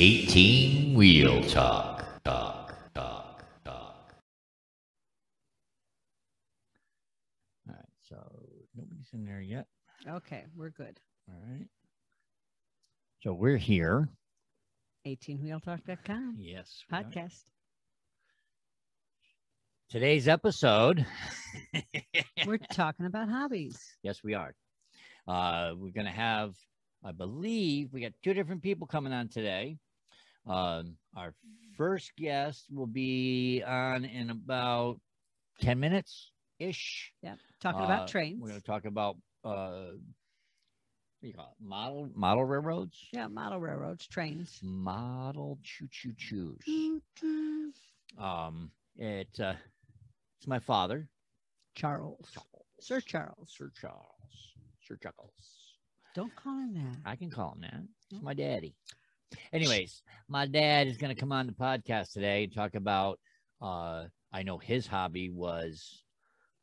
18 Wheel Talk. Talk, talk, talk. All right, so nobody's in there yet. Okay, we're good. All right. So we're here. 18wheeltalk.com Yes. we are. podcast. Today's episode. We're talking about hobbies. yes, we are. Uh, we're going to have, I believe, we got two different people coming on today. Um, our first guest will be on in about 10 minutes ish. Yeah, talking Uh, about trains. We're going to talk about uh, what do you call it? Model model railroads. Yeah, model railroads, trains. Model choo choo choos. Um, it uh, it's my father, Charles. Sir Charles. Sir Charles, Sir Chuckles. Don't call him that. I can call him that. It's my daddy. Anyways, my dad is going to come on the podcast today and talk about. Uh, I know his hobby was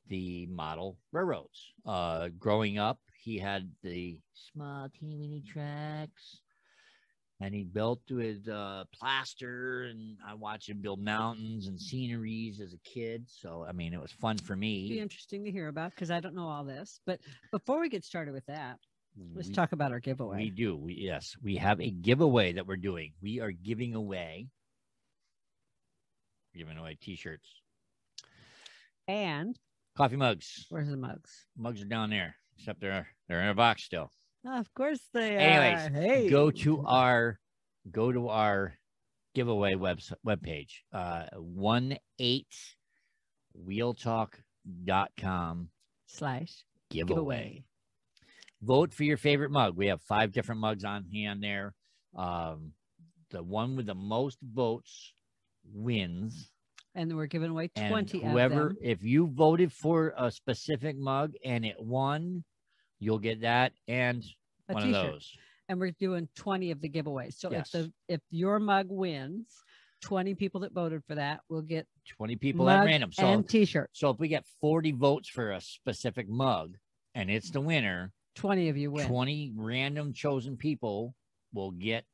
the model railroads. Uh, growing up, he had the small teeny tracks, and he built with uh, plaster. And I watched him build mountains and sceneries as a kid. So I mean, it was fun for me. Be interesting to hear about because I don't know all this. But before we get started with that, let's We- talk about our giveaway. We do. We yes, we have a giveaway that we're doing. We are giving away giving away t-shirts, and coffee mugs. where's the mugs? Mugs are down there, except they're they're in a box still. Of course they Anyways, are. Hey. Go to our go to our giveaway web webpage. Uh one eight wheeltalk.com slash giveaway. giveaway. Vote for your favorite mug. We have five different mugs on hand there. Um, the one with the most votes wins. And we're giving away And 20 whoever, of them. if you voted for a specific mug and it won, you'll get that and A one t-shirt. of those. and we're doing 20 of the giveaways. So Yes. if the if your mug wins, 20 people that voted for that will get 20 people at random. So, and t-shirt. so if we get 40 votes for a specific mug and it's the winner, 20 of you win. 20 random chosen people will get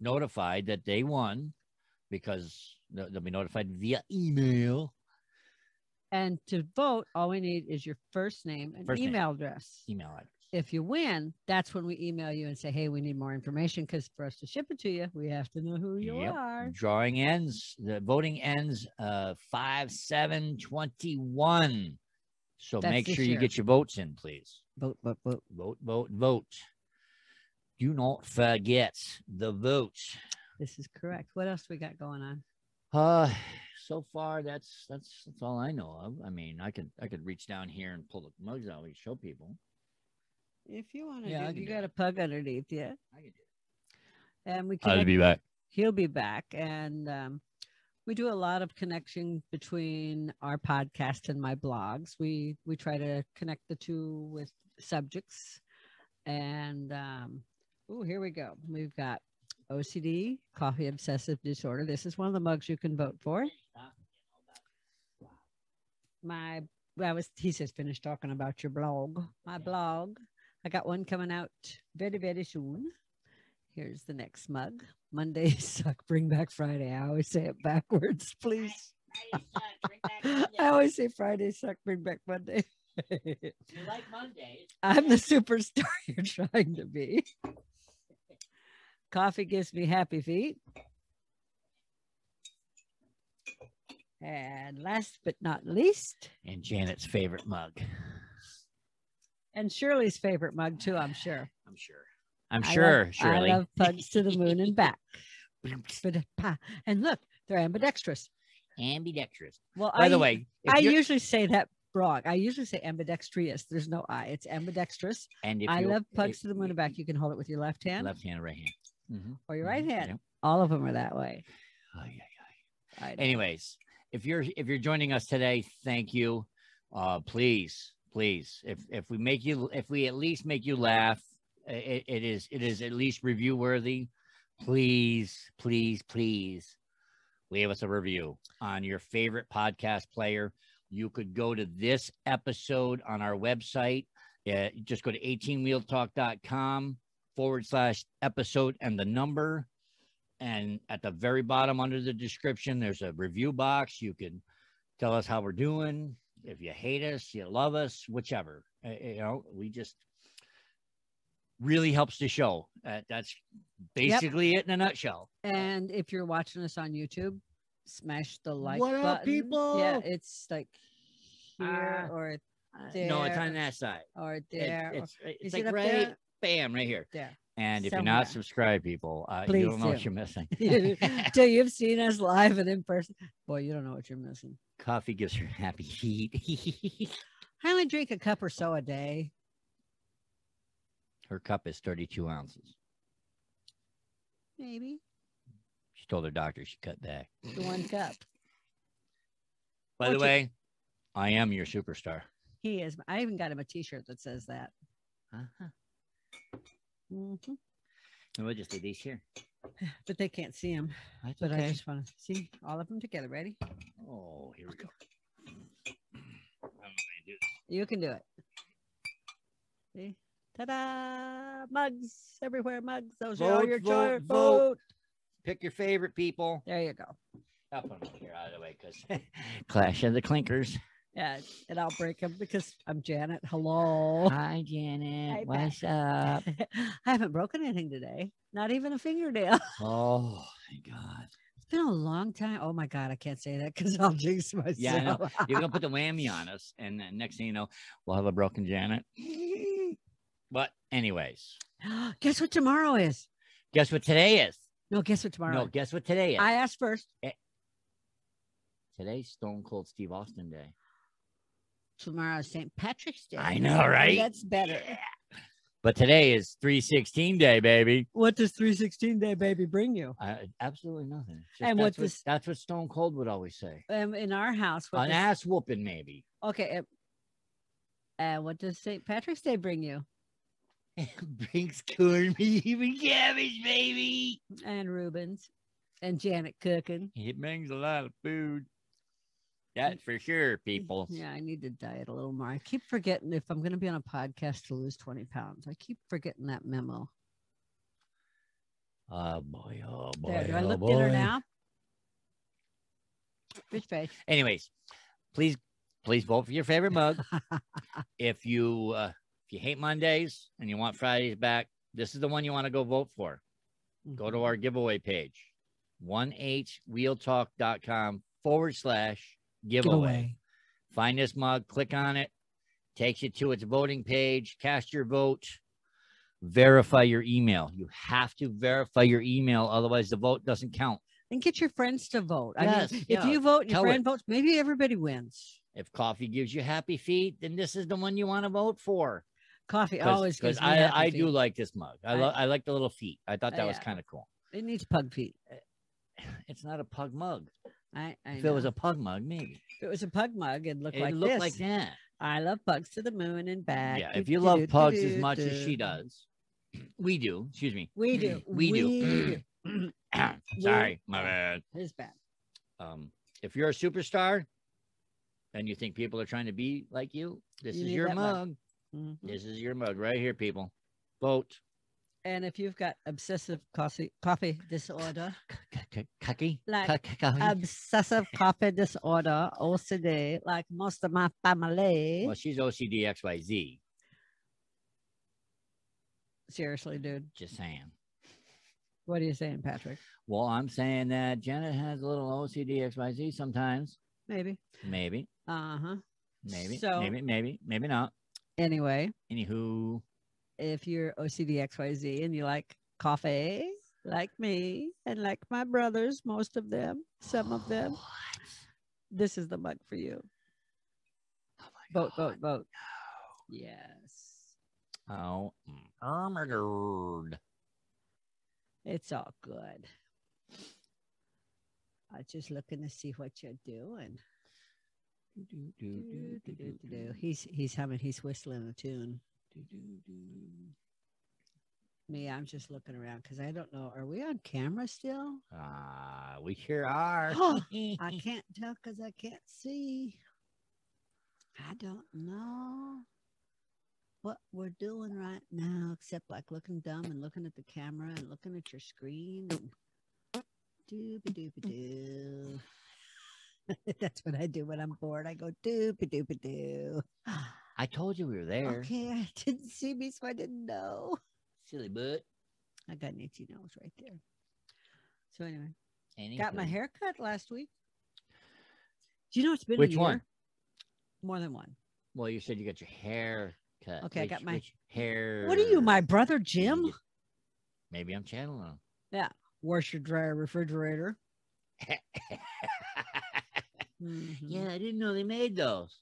notified that they won because they'll be notified via email. And to vote, all we need is your first name and First name. email address. Email address. If you win, that's when we email you and say, "Hey, we need more information because for us to ship it to you, we have to know who you Yep. are." Drawing ends. The voting ends uh 5 7 21. So That's make sure you get your votes in, please. Vote, vote, vote. Vote, vote, vote. Do not forget the vote. This is correct. What else we got going on? Uh so far that's that's that's all I know of. I mean, I could I could reach down here and pull the mugs out and show people. If you want to, Yeah, do, you do got it. a pug underneath you, I can do it. and we can. I'll be back. he'll be back and um, we do a lot of connection between our podcast and my blogs. We we try to connect the two with subjects. And um oh here we go. We've got ocd coffee obsessive disorder. This is one of the mugs you can vote for. My well, I was he says finish talking about your blog. My blog. I got one coming out very very soon. Here's the next mug monday suck bring back friday. I always say it backwards please. i always say friday suck bring back monday. You like Mondays? i'm the superstar you're trying to be. Coffee gives me happy feet. And last but not least. And Janet's favorite mug. and shirley's favorite mug too i'm sure. I'm sure. I'm sure, love, Shirley. I love pugs to the moon and back. And look, they're ambidextrous. Ambidextrous. Well, By I, the way, I usually say that wrong. I usually say ambidextrous. There's no I. It's ambidextrous. and if I love pugs if- to the moon and back. You can hold it with your left hand Left hand, right hand. Mhm, or your mhm, right hand. yep. All of them are that way. Ay, ay, ay. Anyways, if you're if you're joining us today, thank you. Uh, please, please, if if we make you if we at least make you laugh, it, it is it is at least review worthy. Please, please, please leave us a review on your favorite podcast player. You could go to this episode on our website. Uh, just go to 18wheeltalk.com forward slash episode and the number And at the very bottom under the description, there's a review box. You can tell us how we're doing. If you hate us, you love us, whichever. Uh, You know, we just really helps the show. Uh, that's basically it in a nutshell. And if you're watching us on YouTube, smash the like What up, people? Yeah, it's like here Ah, or Uh, no, it's on that side. or It- there. or it's it's is like it right, there? bam, right here. Yeah. And if you're not subscribed, people, uh, you don't know what you're missing. Till you've seen us live and in person, boy, you don't know what you're missing. Coffee gives her happy heat. I only drink a cup or so a day. Her cup is 32 ounces. Maybe She told her doctor she cut back. the one cup. By the What's way, I am your superstar. He is. I even got him a T-shirt that says that. Uh-huh. Mhm. And we'll just do these here. But they can't see him. That's But I okay. just want to see all of them together. Ready? Oh, here we go. I don't know how to do this. You can do it. See? Ta-da! Mugs everywhere. Mugs. Those are all Vote, your vote, choice. vote. Vote. Pick your favorite people. There you go. I'll put them here out of the way because Clash of the Clinkers. Yeah, and I'll break them because I'm Janet. Hello. Hi, Janet. Hi, What's up? I haven't broken anything today. Not even a fingernail. Oh, thank God. It's been a long time. Oh my God, I can't say that because I'll jinx myself. Yeah, I. You're gonna put the whammy on us, and then next thing you know, we'll have a broken Janet. But anyways, guess what tomorrow is? guess what today is? No, guess what tomorrow No, is? guess what today is? I asked first. Today's Stone Cold Steve Austin Day. Tomorrow is St. Patrick's Day. I know, right? That's better. But today is 316 Day, baby. What does 316 Day baby bring you? Uh, absolutely nothing. It's And that's what does- that's what Stone Cold would always say. Um, in our house, An does, ass whooping, maybe. okay. Uh, uh, what does St. Patrick's Day bring you? Brings corned beef and cabbage, baby. And Reubens and Janet cooking. It brings a lot of food. That's for sure, people. Yeah, I need to diet a little more. I keep forgetting if I'm going to be on a podcast to lose 20 pounds. I keep forgetting that memo. Oh boy, oh boy. there, do I oh, look boy. now? Fish face. Anyways, please, please vote for your favorite mug. if you uh, if you hate Mondays and you want Fridays back, this is the one you want to go vote for. Go to Mhm. our giveaway page, one wheeltalk.com forward slash giveaway. Find this mug, click on it, takes you to its voting page, cast your vote, verify your email. You have to verify your email, otherwise the vote doesn't count. and get your friends to vote. I Yes, mean, if you vote and your tell friend it. votes, maybe everybody wins. If coffee gives you happy feet, then this is the one you want to vote for. Coffee always. Cause, always 'cause gives me I, I do like this mug. I, I- lo- I like the little feet. I thought Uh, that was yeah. kind of cool. It needs pug feet. It's not a pug mug. I, I if it was a pug mug, maybe if it was a pug mug, it'd look it like looked this. like that. I love pugs to the moon and back. Yeah, if you do, love do, pugs do, as much as she does, we do. Excuse me. we do. We do. do. Sorry, my bad. It's bad. Um, if you're a superstar and you think people are trying to be like you, this You is your mug. mug. Mhm. This is your mug right here, people. Vote. And if you've got obsessive coffee coffee disorder? Like, obsessive coffee disorder, OCD, like most of my family. Well, she's OCD XYZ. Seriously, dude. Just saying. What are you saying, Patrick? Well, I'm saying that Janet has a little OCD XYZ sometimes. Maybe. Maybe, Uh huh. maybe, So- maybe, maybe, maybe not. Anyway, Anywho, if you're OCD XYZ and you like coffee, like me, and like my brothers, most of them, some of them, What? this is the mug for you. Oh Vote, vote, vote. Yes. Oh, oh my god. It's all good. I'm just looking to see what you're doing. Do, do, do, He's he's humming, he's whistling a tune. do, do, do. Me, I'm just looking around because I don't know. Are we on camera still? Ah, we sure are. I can't tell because I can't see. I don't know what we're doing right now, except like looking dumb and looking at the camera and looking at your screen. And doopy doopy doo. That's what I do when I'm bored. I go doopy doopy doo. I told you we were there. Okay, I didn't see me, so I didn't know. Silly butt. I got an itchy nose right there. So anyway, Anywho. got my hair cut last week. Do you know it's been Which a year? one? More than one. Well, you said you got your hair cut. Okay, I got my- hair. What are you, my brother Jim? Maybe I'm channeling him. Washer, dryer, refrigerator. Mhm. yeah, I didn't know they made those.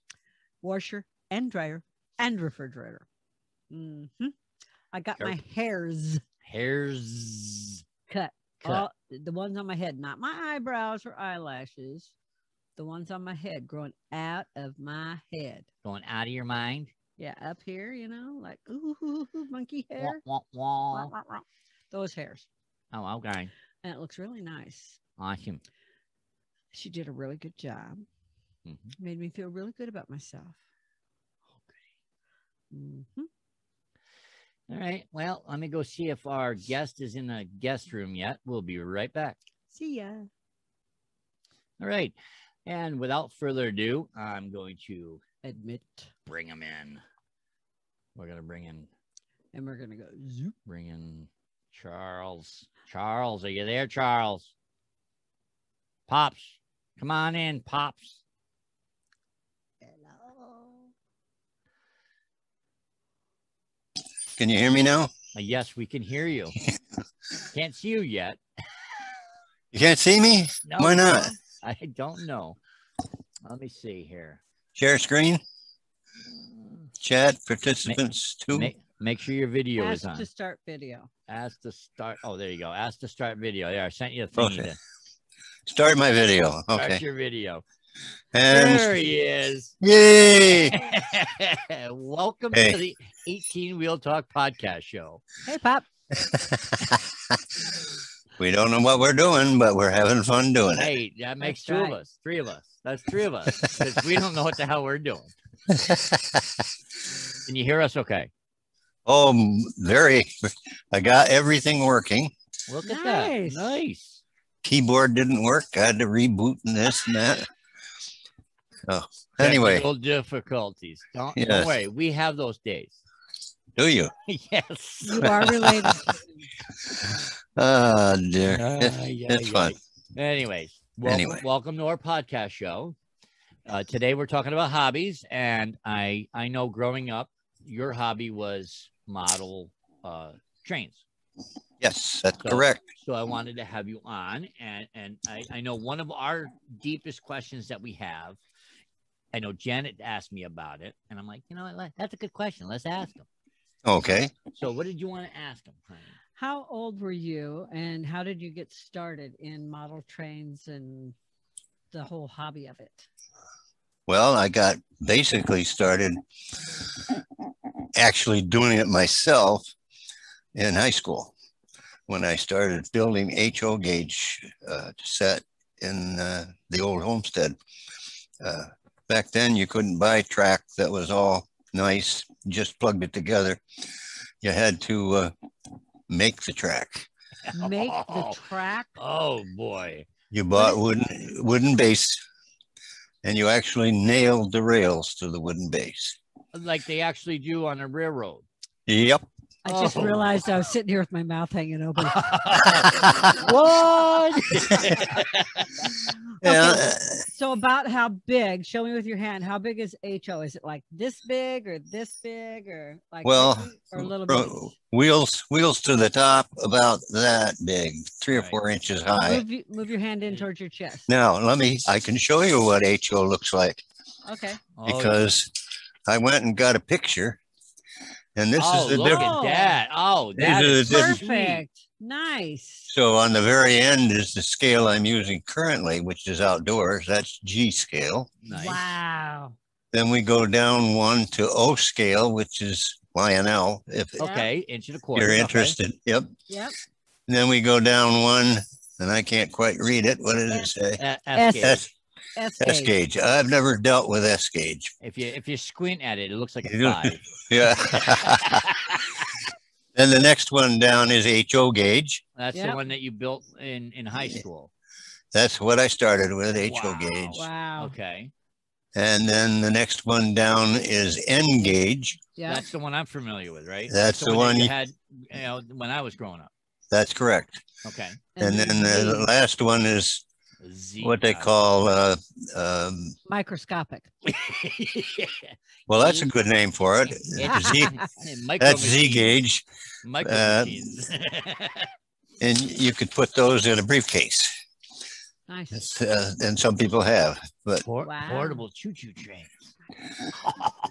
washer and dryer and refrigerator. hmm I got my hairs Hairs cut. cut. All, the ones on my head, not my eyebrows or eyelashes. The ones on my head growing out of my head. going out of your mind. Yeah, up here, you know, like ooh, ooh, ooh, monkey hair. wah. wah, wah. Those hairs. Oh, okay. And it looks really nice. Awesome. She did a really good job. Mhm. Made me feel really good about myself. hmm All right. Well, let me go see if our guest is in the guest room yet. We'll be right back. See ya. All right. And without further ado, I'm going to Admit. bring him in. We're going to bring in And we're gonna go zoop. bring in Charles. Charles, are you there, Charles? Pops, come on in, Pops. Hello. Can you hear me now? Uh, yes, we can hear you. Can't see you yet. You can't see me? No, Why not? I don't know. Let me see here. Share screen, chat, participants too. Make, make sure your video is on. Ask to start video. Ask to start. Oh, there you go. Ask to start video. There, I sent you a thing. Okay. to Start my video. start Okay. your video. And There he is. yay! Welcome Hey. to the 18 Wheel Talk podcast show. Hey, Pop. we don't know what we're doing, but we're having fun doing it. Hey, that makes That's two of us, three of us. That's three of us because we don't know what the hell we're doing. Can you hear us okay? oh, very. I got everything working. Look at that. Nice. Nice. Keyboard didn't work. I had to reboot and this and that. Oh, anyway, Technical difficulties. Don't, don't worry. We have those days. do you? Yes, you are related. Ah, dear. It- Ay, it's ay, fun. Anyways, welcome, Anyway. welcome to our podcast show. Uh, today we're talking about hobbies, and I I know growing up, your hobby was model uh, trains. Yes, that's So- correct. So I wanted to have you on, and and I, I know one of our deepest questions that we have. I know Janet asked me about it, and I'm like, you know what? That's a good question. Let's ask him. Okay. So, what did you want to ask him? honey? How old were you and how did you get started in model trains and the whole hobby of it? Well, I got basically started actually doing it myself in high school when I started building HO gauge uh, set in uh, the old homestead. Uh, back then, you couldn't buy track that was all nice, just plugged it together. You had to uh, make the track. Make the track. Oh boy. You bought wooden wooden base, and you actually nailed the rails to the wooden base. like they actually do on a railroad. Yep. I just Oh. realized I was sitting here with my mouth hanging open. what? Yeah, Okay, so about how big? Show me with your hand. How big is HO? Is it like this big or this big or like Well, or a little bit? wheels wheels to the top about that big, three or four inches high. Move, move your hand in towards your chest. Now let me. I can show you what HO looks like Okay. Oh, because I went and got a picture, and this oh, is the look difference. at that. Oh, These that are is the different- Perfect. Nice. So on the very end is the scale I'm using currently, which is outdoors. That's G scale. Nice. Wow. Then we go down one to O scale, which is Lionel, if Yeah. Okay, inch and a quarter. you're okay. interested. Yep. Yep. And then we go down one, and I can't quite read it. What does it say? Uh, S- S gauge. S, S S gauge. gauge. I've never dealt with S gauge. If you if you squint at it, it looks like a five. Yeah. then the next one down is HO gauge. That's the one that you built in in high school. That's what I started with, HO Wow. gauge. Wow. Okay. And then the next one down is N gauge. Yeah. That's the one I'm familiar with, right? That's the that one you you- had you know, when I was growing up. That's correct. Okay. And then the last one is Z what they call, uh, um, microscopic. well, that's a good name for it. Z, that's Z gauge. Uh. And you could put those in a briefcase. Nice. Uh, and some people have, but Por- Wow. Portable choo-choo trains.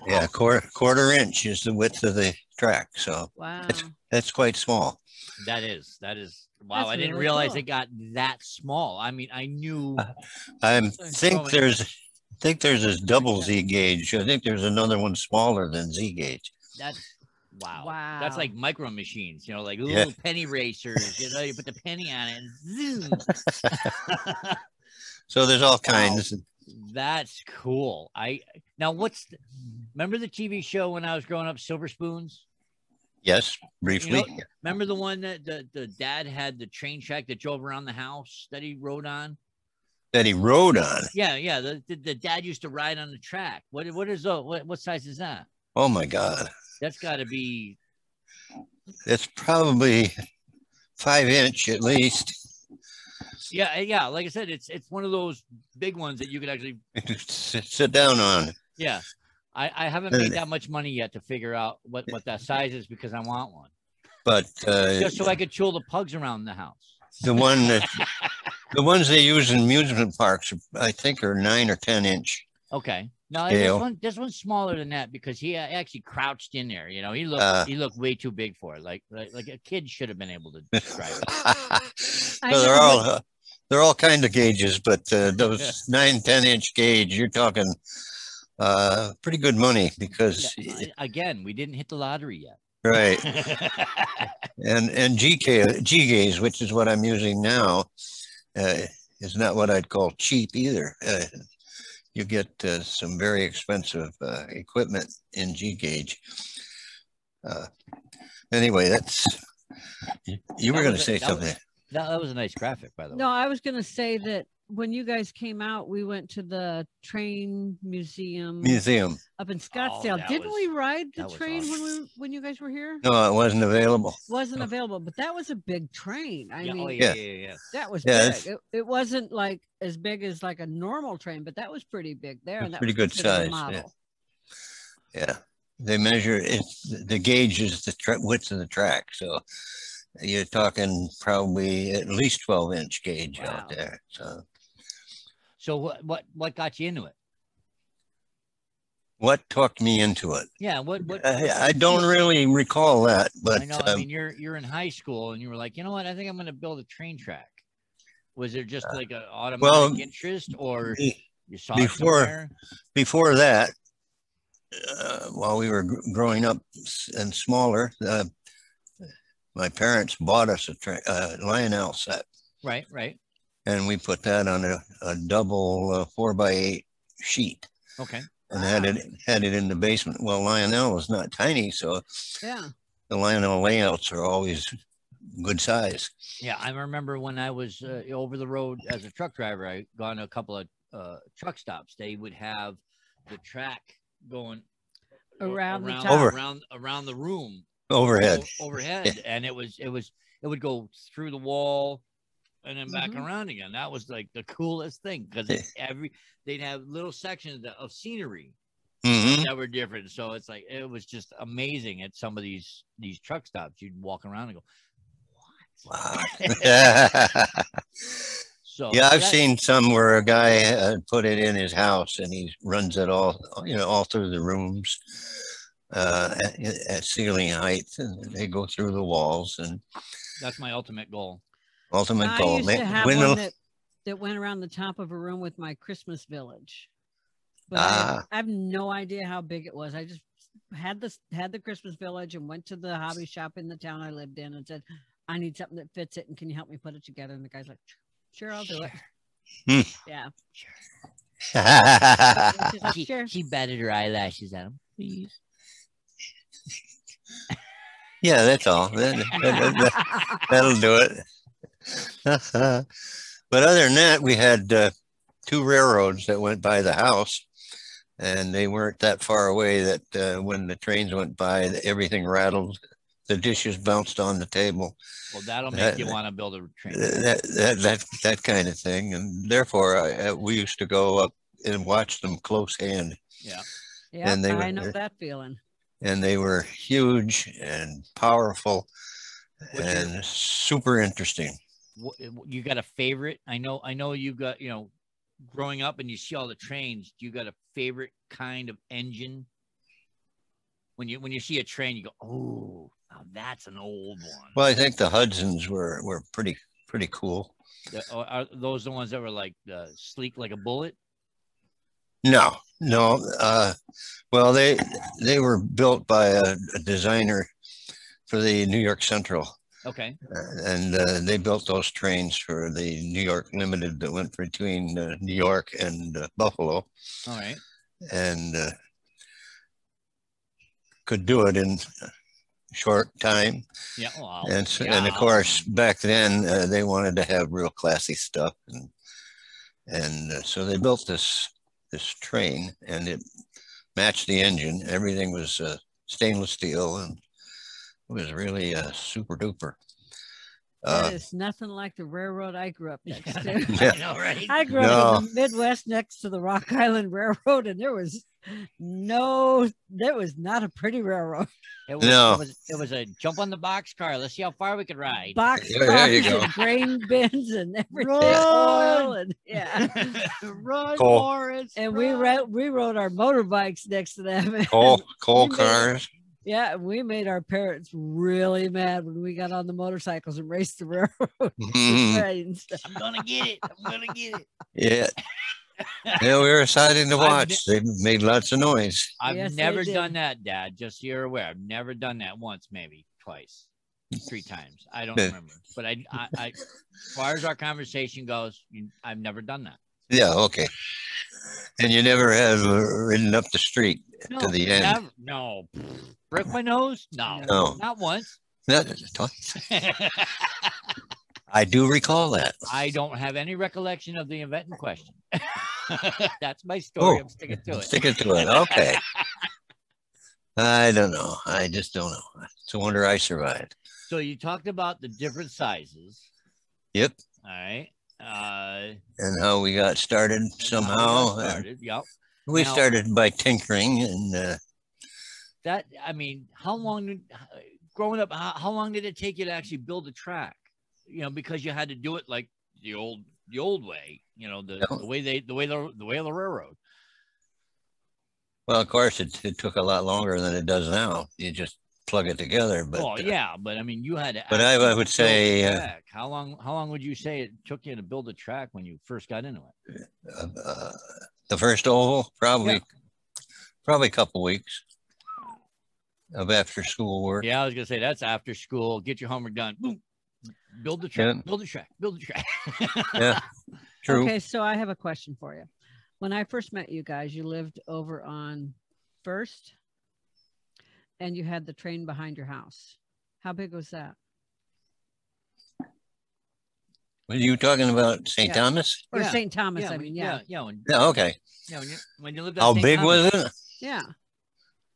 yeah, quarter, quarter inch is the width of the track. So Wow. that's quite small. That is that is wow. That's I didn't really realize cool. it got that small. I mean, I knew Uh, I think Oh, there's, I think there's this double Z gauge. I think there's another one smaller than Z gauge. that's wow. Wow. That's like micro machines, you know, like Yeah. little penny racers. You know, you put the penny on it and zoom. So there's all kinds. That's cool. I now what's the, remember the TV show when I was growing up, Silver Spoons? Yes, briefly. You Remember the one that the, the dad had the train track that drove around the house that he rode on? that he rode on. Yeah, yeah. The, the, the dad used to ride on the track. What what is the what, what size is that? Oh my God. That's got to be It's probably five inch at least. yeah, uh, yeah. Like I said, it's it's one of those big ones that you could actually sit, sit down on. yeah. I, I haven't made that much money yet to figure out what, what that size is because I want one. But uh, Just so I could chill the pugs around the house. the one that the ones they use in amusement parks, I think, are nine or ten inch. Okay. No, this one this one's smaller than that because he uh, actually crouched in there. You know, he looked Uh. he looked way too big for it. Like like, like a kid should have been able to drive it. so they're all uh, they're all kind of gauges, but uh, those nine ten inch gauge, you're talking uh, pretty good money because Yeah, again, we didn't hit the lottery yet. right and and GK G gauge, which is what I'm using now, uh, is not what I'd call cheap either. Uh, you get uh, some very expensive uh, equipment in G gauge. Uh, anyway, that's you, you That were going to say that was- something. that, that was a nice graphic, by the way. No, I was going to say that when you guys came out, we went to the train museum Museum. up in oh, Scottsdale. Oh, Didn't was- we ride the that was train when we when you guys were here? No, it wasn't available. Wasn't available, but that was a big train. I yeah, oh, mean, oh, yeah, Yeah. yeah, yeah, yeah. that was Yeah, big. It, it wasn't like as big as like a normal train, but that was pretty big there. And that pretty was good considered a size, yeah. Yeah, they measure it. The gauge is the tra- width of the track, so you're talking probably at least twelve inch gauge Wow. out there. So So what what what got you into it? what talked me into it? Yeah, what what? I, I don't really recall that, but I know. I um, mean, you're you're in high school and you were like, you know what? I think I'm going to build a train track. Was it just like an automatic Uh, well, interest, or you saw before- before that, uh, while we were gr- growing up and smaller, uh, my parents bought us a tra- uh, Lionel set. Right, right. And we put that on a, a double uh, four by eight sheet Okay. and had it had it in the basement. Well, Lionel is not tiny, so Yeah. the Lionel layouts are always good size. Yeah, I remember when I was uh, over the road as a truck driver. I gone to a couple of uh, truck stops. They would have the track going o- Around the top. Over. around around the room Overhead. o- overhead, and it was it was it would go through the wall and then back Mhm. around again. That was like the coolest thing because every they'd have little sections of- scenery hmm that were different. So it's like it was just amazing at some of these these truck stops. You'd walk around and go, Wow. so yeah, I've that- seen some where a guy uh, put it in his house and he runs it all, you know, all through the rooms uh, at, at ceiling height, and they go through the walls and That's my ultimate goal. Ultimate I goal. used to have win one the- that, that went around the top of a room with my Christmas village. But I, Ah. I have no idea how big it was. I just had this had the Christmas village and went to the hobby shop in the town I lived in and said, I need something that fits it and can you help me put it together? And the guy's like, Sure, I'll do it. Hmm. Yeah. And she's like, She, sure. she batted her eyelashes at him. Please. yeah, that's all. That, that, will do it. But other than that, we had uh, two railroads that went by the house, and they weren't that far away that uh, when the trains went by, everything rattled. The dishes bounced on the table. Well, that'll make That- you want to build a train. That that that that kind of thing, and therefore, I, uh, we used to go up and watch them close hand, Yeah, And they I were- know that feeling. and they were huge and powerful, What's your- and super interesting. Wh- You got a favorite? I know. I know you got. You know, growing up and you see all the trains. Do you got a favorite kind of engine? When you when you see a train, you go, "Oh, that's an old one." Well, I think the Hudsons were were pretty pretty cool. The- Are, are those the ones that were like uh, sleek like a bullet? No, no. Uh, well, they they were built by a, a designer for the New York Central, Okay. and uh, they built those trains for the New York Limited that went between uh, New York and uh, Buffalo, All right. and uh, could do it in a short time. Yeah. Well, And so, and of course, back then uh, they wanted to have real classy stuff, and and uh, so they built this this train, and it matched the engine. Everything was uh, stainless steel, and it was really uh, super duper. That Uh, is nothing like the railroad I grew up next to. Yeah. I know, right? I grew up in the Midwest next to the Rock Island Railroad, and there was no, there was not a pretty railroad. It was, No. it was it was a jump on the box car. Let's see how far we could ride. Box Yeah, there you cars go. and grain bins and everything. Run! And yeah. run, Coal. Morris. And we run. rode we rode our motorbikes next to them. coal coal We made- cars. Yeah, we made our parents really mad when we got on the motorcycles and raced the railroad Mhm. trains. I'm gonna get it. I'm gonna get it. Yeah. Yeah, we were excited to I've watch. They made lots of noise. I've Yes, never done that, Dad. Just so you're aware. I've never done that once, maybe twice, three times. I don't remember. But I, I, I, as far as our conversation goes, I've never done that. Yeah, okay. And you never have ridden up the street No, to the end. never- no. Break my nose? No, No. not once. No, I do recall that. I don't have any recollection of the event in question. That's my story. Oh, I'm sticking to it. Sticking to it. Okay. I don't know. I just don't know. It's a wonder I survived. So you talked about the different sizes. Yep. All right. Uh, And how we got started and how we got somehow. uh, started. Yep. we Now- started by tinkering and uh, That I mean, how long did growing up? How, how long did it take you to actually build a track? You know, because you had to do it like the old the old way. You know, the, the way they the way the the way of the railroad. well, of course, it, it took a lot longer than it does now. You just plug it together. But well, uh, yeah, but I mean, you had to. But I- I would say, uh, how long? How long would you say it took you to build a track when you first got into it? uh, uh, the first oval, probably, Yeah. probably a couple weeks of after school work. Yeah, I was gonna say that's after school. Get your homework done. Boom. Build the track. Yeah. Build the track. Build the track. Yeah, true. Okay, so I have a question for you. When I first met you guys, you lived over on First, and you had the train behind your house. How big was that? Were you talking about St. Yeah. Thomas? Or Yeah, St. Thomas? I mean, yeah, yeah, when, Yeah, okay. yeah, when you when you lived. How St. big Thomas. was it? yeah.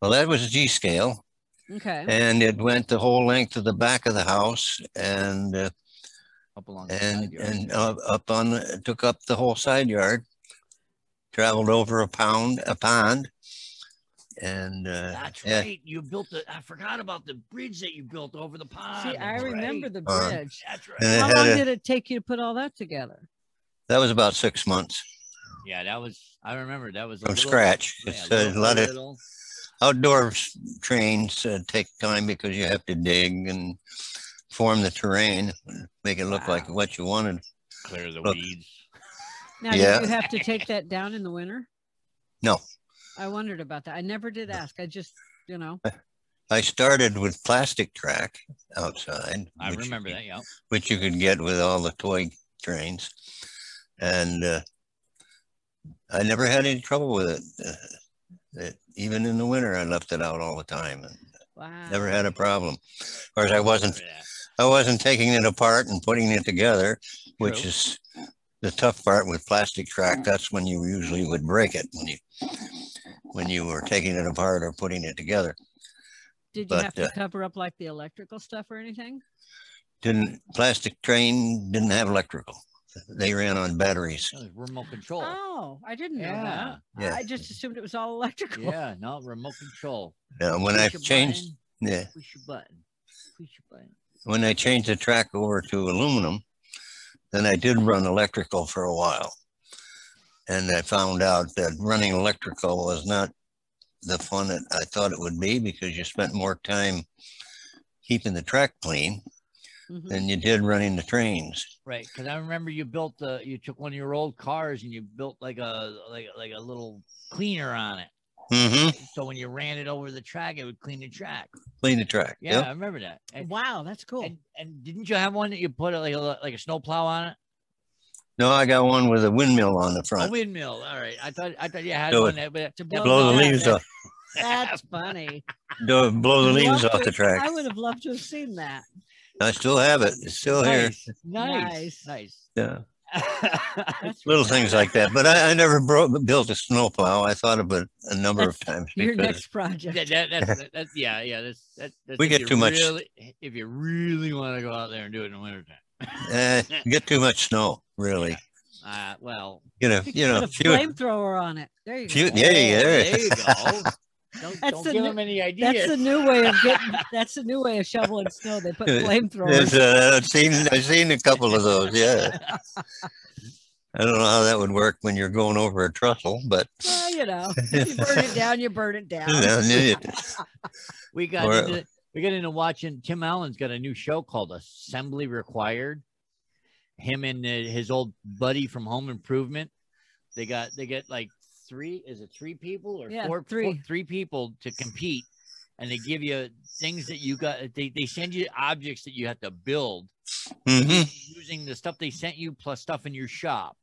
Well, that was G scale, Okay. and it went the whole length of the back of the house, and uh, Up along the and side yard. and up, up on the, took up the whole side yard. Traveled over a pound, a pond, and uh, That's yeah, right. You built the. I forgot about the bridge that you built over the pond. See, I That's remember right. the Uh, bridge. That's right. How long a- did it take you to put all that together? that was about six months Yeah, that was. I remember that was a from little- scratch. yeah, It's little a lot by of outdoor trains uh, take time because you have to dig and form the terrain, make it look like what you wanted. clear the Look. weeds. Now, Yeah. did you have to take that down in the winter? No. I wondered about that. I never did ask. I just, you know, I started with plastic track outside. I which you remember could- that. Yeah. Which you could get with all the toy trains. And uh, I never had any trouble with it. Uh, it. Even in the winter, I left it out all the time and wow. never had a problem. Of course, I wasn't I wasn't taking it apart and putting it together, which True. is the tough part with plastic track, that's when you usually would break it when you when you were taking it apart or putting it together. Did you But, have to uh, cover up like the electrical stuff or anything? Didn't plastic train didn't have electrical. They ran on batteries. Oh, remote control. Oh, I didn't know yeah. that. Yeah. I just assumed it was all electrical. Yeah, no, remote control. Now, when I Push a changed, button, yeah, push a button. Push a button. when I changed the track over to aluminum, then I did run electrical for a while. And I found out that running electrical was not the fun that I thought it would be because you spent more time keeping the track clean Mhm. than you did running the trains. Right, because I remember you built the you took one of your old cars and you built like a like like a little cleaner on it. hmm So when you ran it over the track, it would clean the track. Clean the track. Yeah, Yep. I remember that. And, Wow, that's cool. and and didn't you have one that you put a, like a like a snowplow on it? No, I got one with a windmill on the front. A windmill. All right, I thought I thought you had So one it- that, To blow Blow the leaves off. That's funny. Do- Blow the leaves off to- the track. I would have loved to have seen that. I still have it. It's still here. Nice, nice, nice. Yeah. That's Little really things like that. But I, I never broke, built a snowplow. I thought of it a number of times Your because next project. that, that, that's, that- that's yeah, yeah. That's, that, that's We get you too much- if you really want to go out there and do it in the wintertime. Eh, you get too much snow, really. Uh, well, You know, you know, Put a few, flamethrower on it. There you few, go. yeah, yeah, there. there you go. Don't, That's don't give new- them any ideas. That's the new way of getting. That's the new way of shoveling snow. They put Yes, flamethrowers. uh, I've seen, I've seen a couple of those. Yeah. I don't know how that would work when you're going over a trestle, but Well, you know, if you burn it down, you burn it down. we got Or- into, we got into watching Tim Allen's got a new show called Assembly Required. Him and uh, his old buddy from Home Improvement. They got they get like three is it three people or Yeah, four three. four- three people to compete and they give you things that you got they, they send you objects that you have to build hmm using the stuff they sent you plus stuff in your shop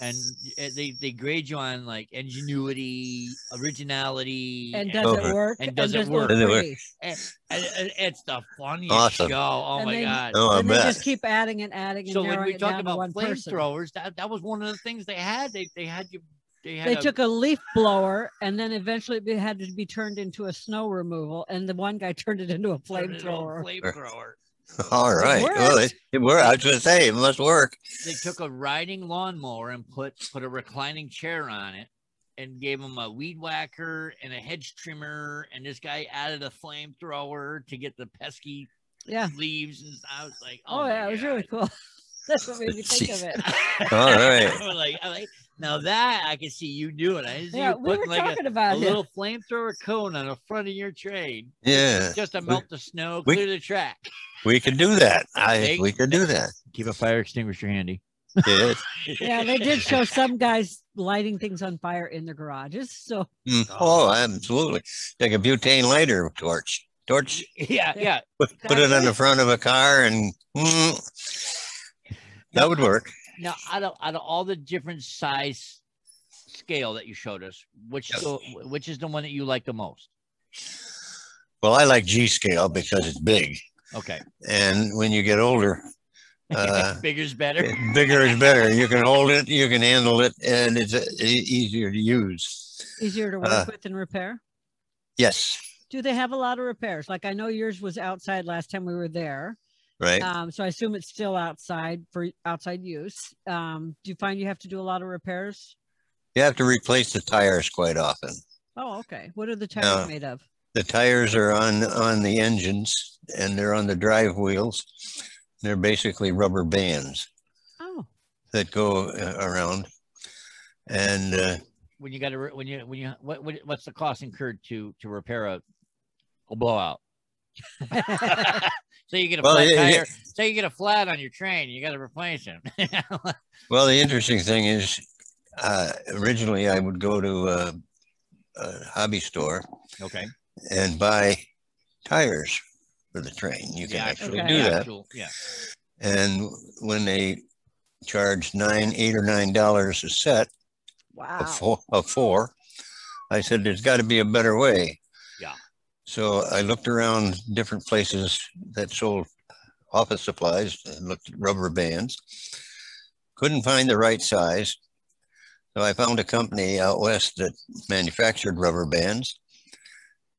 and uh, they they grade you on like ingenuity originality And and, does Over. it work? And does it look work? Does it work? pretty? and- and it's the funniest Awesome. show oh And my they- god Oh, I and they bet. just keep adding and adding and so when we it talk about flamethrowers that that was one of the things they had they they had you they had They a- took a leaf blower and then eventually it had to be turned into a snow removal, and the one guy turned it into a turned it into a flamethrower. flamethrower All right. Well, it, it worked. I was going to say it must work. they took a riding lawnmower and put put a reclining chair on it and gave him a weed whacker and a hedge trimmer and this guy added a flamethrower to get the pesky Yeah. leaves and I was like oh, Oh, yeah, it was really cool. That's what made me think of it. All right. I was like, I like now that I can see you doing. I see Yeah, you we were putting like a, talking a about it. little flamethrower cone on the front of your train Yeah. just to melt the snow, we- clear the track. We can do that. I Hey. we can do that. Keep a fire extinguisher handy. Yeah. Yeah, they did show some guys lighting things on fire in their garages. So Mm. Oh, absolutely. Like a butane lighter torch. Torch. yeah, yeah. Put, put it on the front of a car and mm, that would work. Now, out of out of all the different size scale that you showed us, which Yes. the, which is the one that you like the most? Well, I like G scale because it's big, Okay, and when you get older, uh, bigger is better. bigger is better. You can hold it, you can handle it, and it's uh, easier to use. easier to work Uh, with and repair. Yes, Do they have a lot of repairs? Like I know yours was outside last time we were there. Right. Um, so I assume it's still outside for outside use. Um, do you find you have to do a lot of repairs? You have to replace the tires quite often. Oh, okay. What are the tires No. made of? The tires are on on the engines, and they're on the drive wheels. They're basically rubber bands Oh, that go uh, around, and uh, When you got to when you when you what, what what's the cost incurred to to repair a a blowout? so you get a Well, flat yeah, yeah. tire. Say you get a flat on your train, you got to replace it. Well, the interesting thing is, uh, originally I would go to a, a hobby store okay. and buy tires for the train. You can Yeah, actually Okay. do the that. actual- yeah. And when they charged nine, eight or nine dollars a set wow. of four, of four, I said, there's got to be a better way. So I looked around different places that sold office supplies and looked at rubber bands. couldn't find the right size. So I found a company out west that manufactured rubber bands.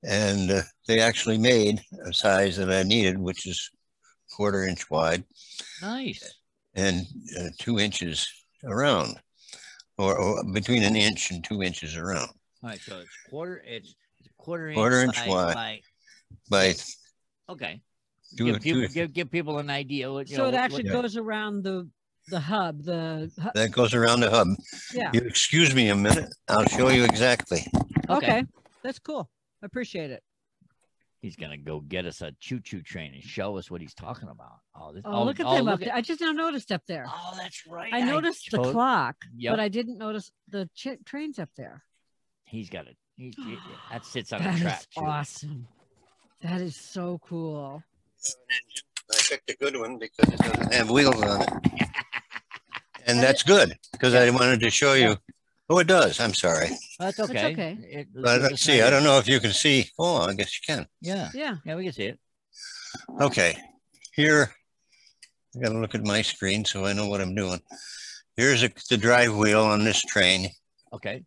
And uh, they actually made a size that I needed, which is quarter inch wide Nice. and uh, two inches around, or, or between an inch and two inches around. All right, so it's quarter. It's, it's a quarter, Quarter inch, inch by- wide. by- By okay. two, give, people, two, give, give people an idea. What, you So know, it what- actually what- goes around the the hub. The hu- that goes around the hub. yeah. You excuse me a minute. I'll show you exactly. Okay. that's cool. I appreciate it. He's gonna go get us a choo-choo train and show us what he's talking about. Oh, this, Oh, oh look at oh, them up look there. I just now noticed up there. Oh, that's right. I noticed the tot- clock, Yep. but I didn't notice the ch- trains up there. He's got it. He, he- that sits on That a track too. awesome. That is so cool. I picked a good one because it doesn't have wheels on it. And that's good because I wanted to show you. Oh, it does. I'm sorry. That's That's okay. okay. It- But it's let's see. I don't know if you can see. Oh, I guess you can. Yeah, Yeah. yeah, we can see it. Okay. Here, I got to look at my screen so I know what I'm doing. Here's a, the drive wheel on this train Okay.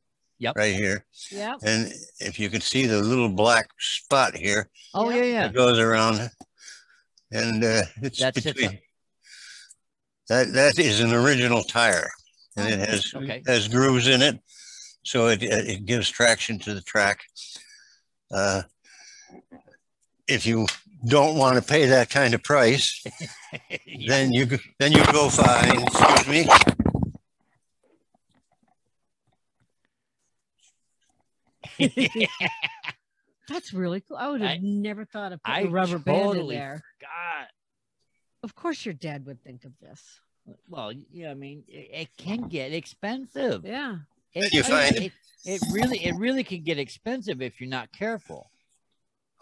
Right here. Yeah. And if you can see the little black spot here, Oh Yeah. yeah, yeah. it goes around and uh, it's That sits between on- that that is an original tire and it has Okay. has grooves in it so it it it gives traction to the track uh, if you don't want to pay that kind of price then you then you go find excuse me That's really cool. I would have I- never thought of putting I a rubber band in totally there. forgot. Of course, your dad would think of this. Well, yeah, I mean, it, it can get expensive. Yeah. It, You find- it, it really, it really can get expensive if you're not careful.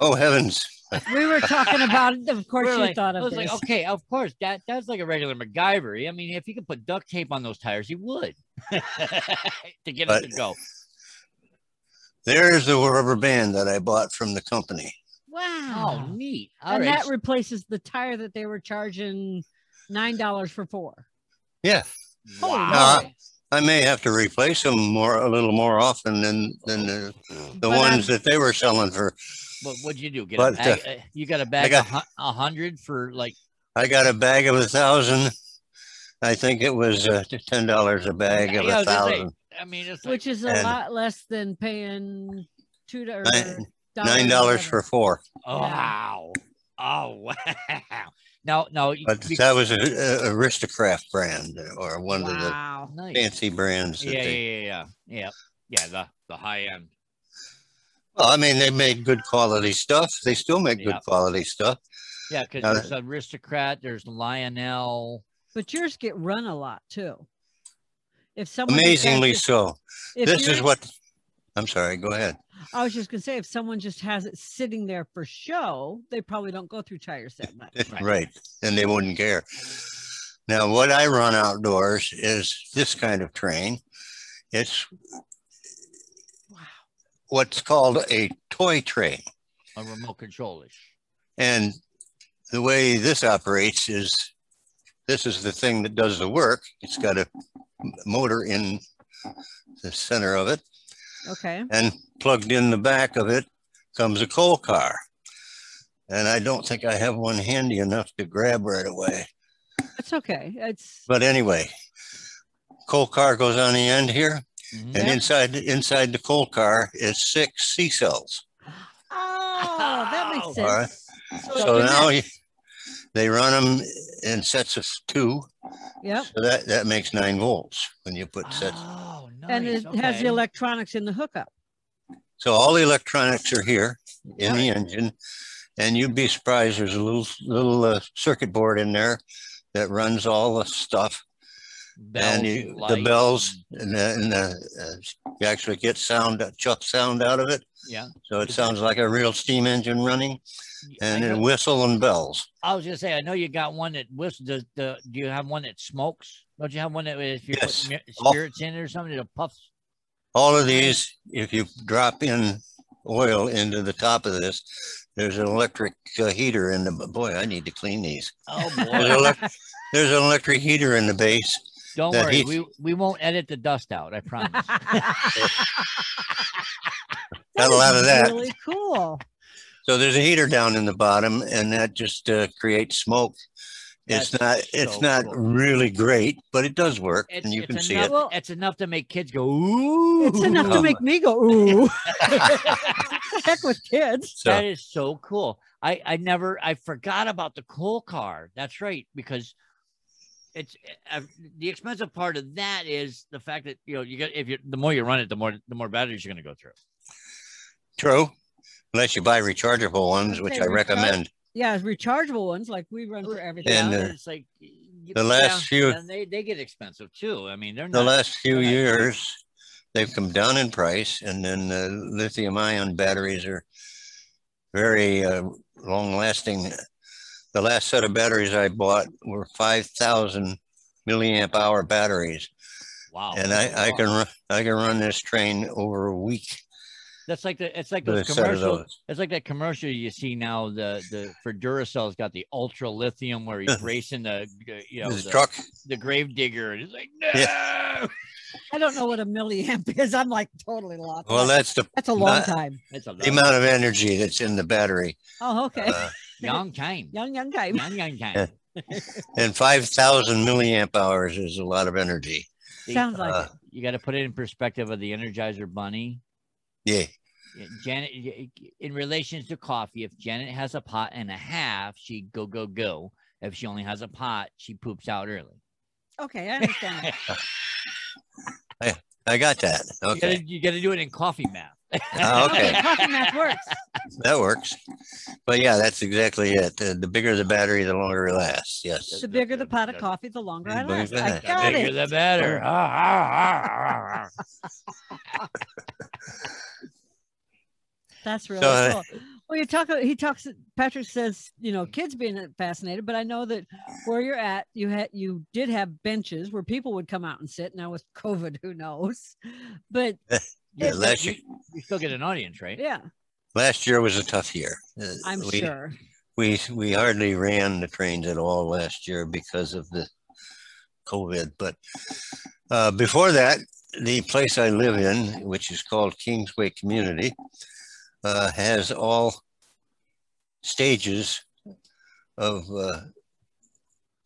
oh heavens We were talking about it. Of course, We're you like- thought I of was this. like, okay, of course, that that's like a regular MacGyver. I mean, if he could put duct tape on those tires, he would to get But- it to go. There's the rubber band that i bought from the company Wow. Oh, neat. All and right. that replaces the tire that they were charging nine dollars for four. yeah Holy Uh, i may have to replace them more a little more often than than the, the But, ones um, that they were selling for What what'd you do? Get but, a bag? uh, you got a bag got- a a hundred for like I got a bag of a thousand. I think it was uh, ten dollars a bag of Yeah, I a was gonna say, thousand. I mean, it's like, which is a lot less than paying two dollars. Nine- Nine dollars for four. oh, wow. Oh wow. Now, no, But that was a, a Aristo-Craft brand or one of the nice. fancy brands. That Yeah, they, yeah, yeah, yeah, yeah, yeah. The the high end. Well, I mean, they made good quality stuff. They still make good quality stuff. Yeah, because there's Aristo-Craft. There's Lionel. But yours get run a lot too. If someone Amazingly it- so. This is what. I'm sorry. Go ahead. I was just gonna say. If someone just has it sitting there for show, they probably don't go through tires that much. Right. Right. And they wouldn't care. Now, what I run outdoors is this kind of train. It's Wow. what's called a toy train. A remote controlish. And the way this operates is this is the thing that does the work. It's got a m- motor in the center of it, Okay. and plugged in the back of it comes a coal car. And I don't think I have one handy enough to grab right away. It's okay. It's But anyway, coal car goes on the end here, Mhm. and inside inside the coal car is six C cells. oh, that makes sense. All right. So, So now you, they run them in sets of two. yep. So that, that makes nine volts when you put sets. Oh, nice. and it has the electronics in the hookup. So all the electronics are here in the engine, and you'd be surprised. There's a little little uh, circuit board in there that runs all the stuff, and you, the bells, and, the, and the, uh, you actually get sound, chuck sound out of it. Yeah. So it sounds like a real steam engine running, I and know- a whistle and bells. I was gonna say, I know you got one that whistles. Does the do you have one that smokes? Don't you have one that if you Yes. put mi- All- spirits in it or something, it puffs? All of these, if you drop in oil into the top of this, there's an electric uh, heater in the. Boy, I need to clean these. Oh There's, boy! there's an electric heater in the base, Don't worry, heat- we we won't edit the dust out. I promise. Got a lot of that. Really cool. So there's a heater down in the bottom, and that just uh, creates smoke. It's That's not. It's so not cool. really great, but it does work, It's, and you it's can see enough, it. Well- It's enough to make kids go ooh. It's enough to make me go, ooh. heck with kids. So that is so cool. I I never I forgot about the coal car. That's right because it's uh, the expensive part of that is the fact that you know you get if you the more you run it the more the more batteries you're going to go through. true, unless you buy rechargeable ones, which Okay, I recharge- recommend. Yeah, rechargeable ones like we run for everything. And, uh, it's like you- the last few- and they they get expensive too. I mean they're The not last few not cheap. years, they've come down in price, and then the lithium-ion batteries are very uh, long-lasting. The last set of batteries I bought were five thousand milliamp hour batteries, wow. and that's a I, I lot. can run I can run this train over a week That's like the it's like those a commercials. those. It's like that commercial you see now. The the for Duracell's got the ultra lithium where he's racing the you know This the, truck, the grave digger, and he's like, no. I don't know what a milliamp is. I'm like totally lost. well, that's the, that's a long not- time. It's a the amount of energy that's in the battery. Oh, okay. Uh, young time, young, young time. young young time. and 5,000 milliamp hours is a lot of energy. See, Sounds like Uh, it. you got to put it in perspective of the Energizer Bunny. Yeah. Yeah, Janet, y- y- in relation to coffee, if Janet has a pot and a half, she go go go. If she only has a pot, she poops out early. Okay, I understand. that. I got that. Okay. you gotta do it in coffee math. Ah, okay. coffee math works. That works. But yeah, that's exactly it. The, the bigger the battery, the longer it lasts. Yes. The bigger the pot of coffee, the longer I Yeah, believe last. I that. The bigger it. the better. Ah, ah, ah, ah, ah. That's really So, uh, cool. Well, you talk. He talks. Patrick says, you know, kids being fascinated, but I know that where you're at, you had you did have benches where people would come out and sit. Now with COVID, who knows? But Yeah, last, you, year, you still get an audience, right? yeah, last year was a tough year. Uh, I'm we, sure. We, we hardly ran the trains at all last year because of the COVID. But uh, before that, the place I live in, which is called Kingsway Community, uh, has all stages of uh,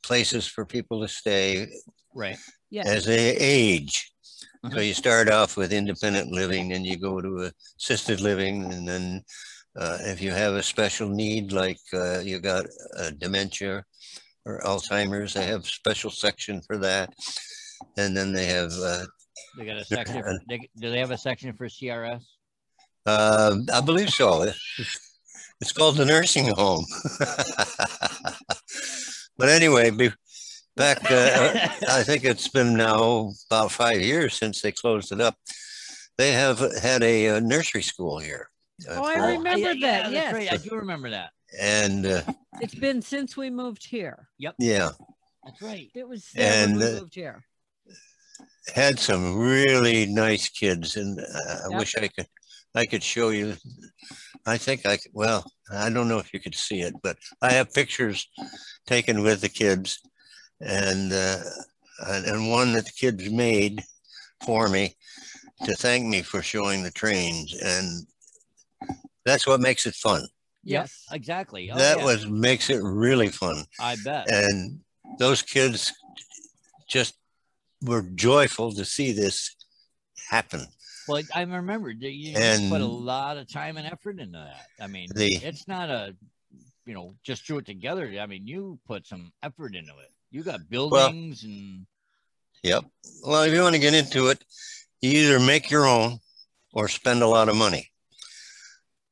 places for people to stay Right. Yeah. as they age. So Mhm. you start off with independent living, and you go to assisted living, and then uh, if you have a special need, like uh, you got uh, dementia or Alzheimer's, they have special section for that. And then they have, uh, They got a section. For, they, do they have a section for CRS? Uh, I believe so. It's, it's called the nursing home. but anyway, be, back, uh, I think it's been now about five years since they closed it up. They have had a, uh nursery school here. uh, Oh, I for- remember yeah, that, yeah, yes. right. I do remember that. and uh, It's been since we moved here. Yep. Yeah, That's right. It was there when And, we uh, moved here. had some really nice kids, and uh, I Yep. wish I could, I could show you. I think I could. Well, I don't know if you could see it, but I have pictures taken with the kids, and uh, and, and one that the kids made for me to thank me for showing the trains, and that's what makes it fun. Yes. exactly. Oh, that yeah, was makes it really fun. I bet. and those kids just were joyful to see this happen. Well, I remember you, you put a lot of time and effort into that. I mean, The- it's not a, you know, just threw it together. I mean, you put some effort into it. You got buildings and Yep. Well, if you want to get into it, you either make your own or spend a lot of money.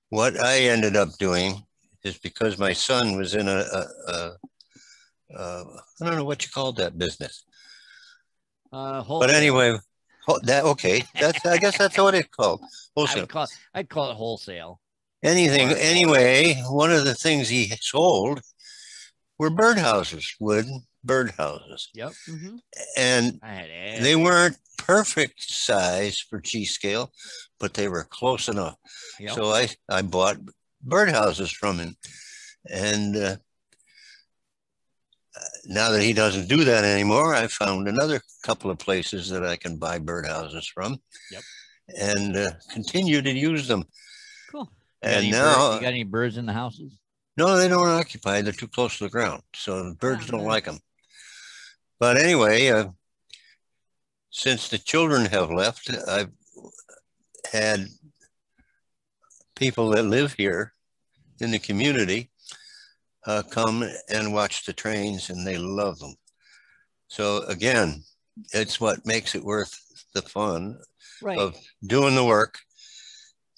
What I ended up doing is because my son was in a, a, a, a I don't know what you called that business, uh, but anyway, ho- that okay. That's I guess that's what it's called. I Wholesale. would call, I'd call it wholesale. Anything anyway. One of the things he sold were birdhouses, wooden birdhouses, Yep. Mhm. and I They weren't perfect size for G scale, but they were close enough. Yep. So I, I bought birdhouses from him. And uh, now that he doesn't do that anymore, I found another couple of places that I can buy birdhouses from. Yep. And uh, continue to use them. Cool. You And now, you got any birds in the houses? no, they don't occupy. They're too close to the ground, so the birds Ah, don't right. like them. But anyway, uh, since the children have left, I've had people that live here in the community uh, come and watch the trains, and they love them. So again, it's what makes it worth the fun Right. of doing the work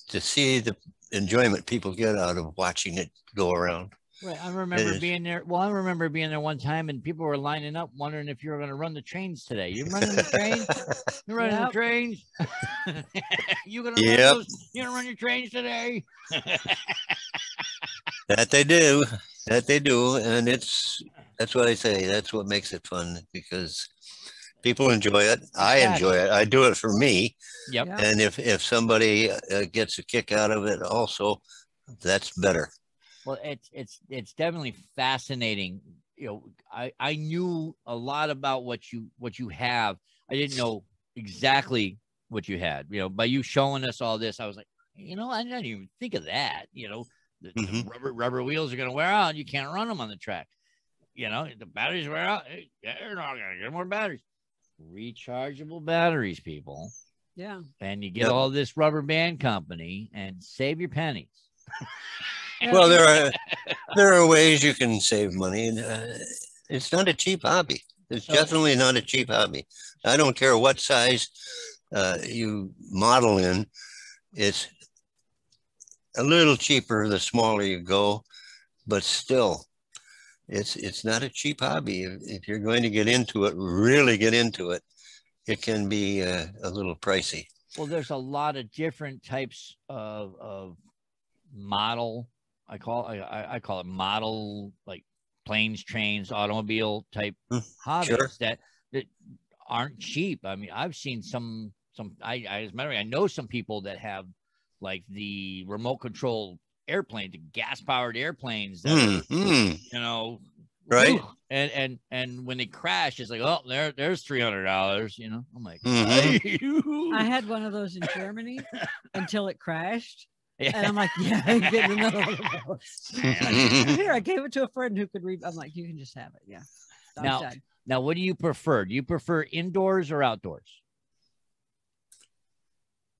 to see the enjoyment people get out of watching it go around. Right. I remember is. being there. Well, I remember being there one time and people were lining up wondering if you were going to run the trains today. You running the trains? You running the trains? you going to Yep. run those? You going to run your trains today? That they do, that they do, and it's that's what I say. That's what makes it fun because people enjoy it. I enjoy it. I do it for me, Yep. And if if somebody uh, gets a kick out of it, also, that's better. Well, it's it's it's definitely fascinating. You know, I I knew a lot about what you what you have. I didn't know exactly what you had. You know, by you showing us all this, I was like, you know, I didn't even think of that. You know, the, the Mhm. rubber rubber wheels are going to wear out. You can't run them on the track. You know, the batteries wear out. They're not going to get more batteries. Rechargeable batteries, people, Yeah. and you get Yep. all this rubber band company and save your pennies. Well, there are there are ways you can save money, and uh, it's not a cheap hobby. It's No. definitely not a cheap hobby. I don't care what size uh, you model in. It's a little cheaper the smaller you go, but still, it's it's not a cheap hobby. If, if you're going to get into it, really get into it, it can be uh, a little pricey. Well, there's a lot of different types of of model. I call I- I, call it model like planes, trains, automobile type Hmm, hobbies sure. that that aren't cheap. I mean, I've seen some some. I, I as a matter of fact, I know some people that have like the remote control airplane, the gas powered airplanes that are, Hmm, hmm, you know Right. and and and when they crash it's like oh there there's three hundred dollars you know i'm like Mhm. I had one of those in Germany until it crashed. And yeah. I'm like, yeah, I'm getting another one of those. Here, I gave it to a friend who could read. I'm like, you can just have it. Yeah. I'm Now- now what do you prefer do you prefer indoors or outdoors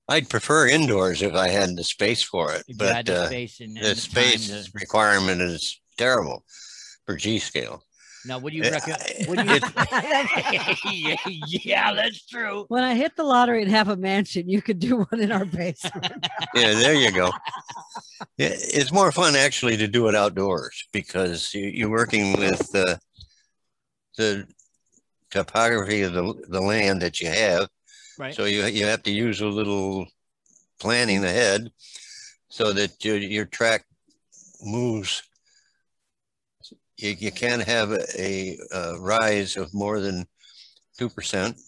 I'd prefer indoors if I had the space for it, if you had but the uh, space and, and the the space to- requirement is terrible for G scale. now what do you recommend I- you yeah, yeah that's true When I hit the lottery and have a mansion, you could do one in our basement. yeah, there you go. It's more fun actually to do it outdoors because you, you're working with uh, the topography of the, the land that you have. Right So you, you have to use a little planning ahead so that your, your track moves. You, you can't have a, uh rise of more than 2%.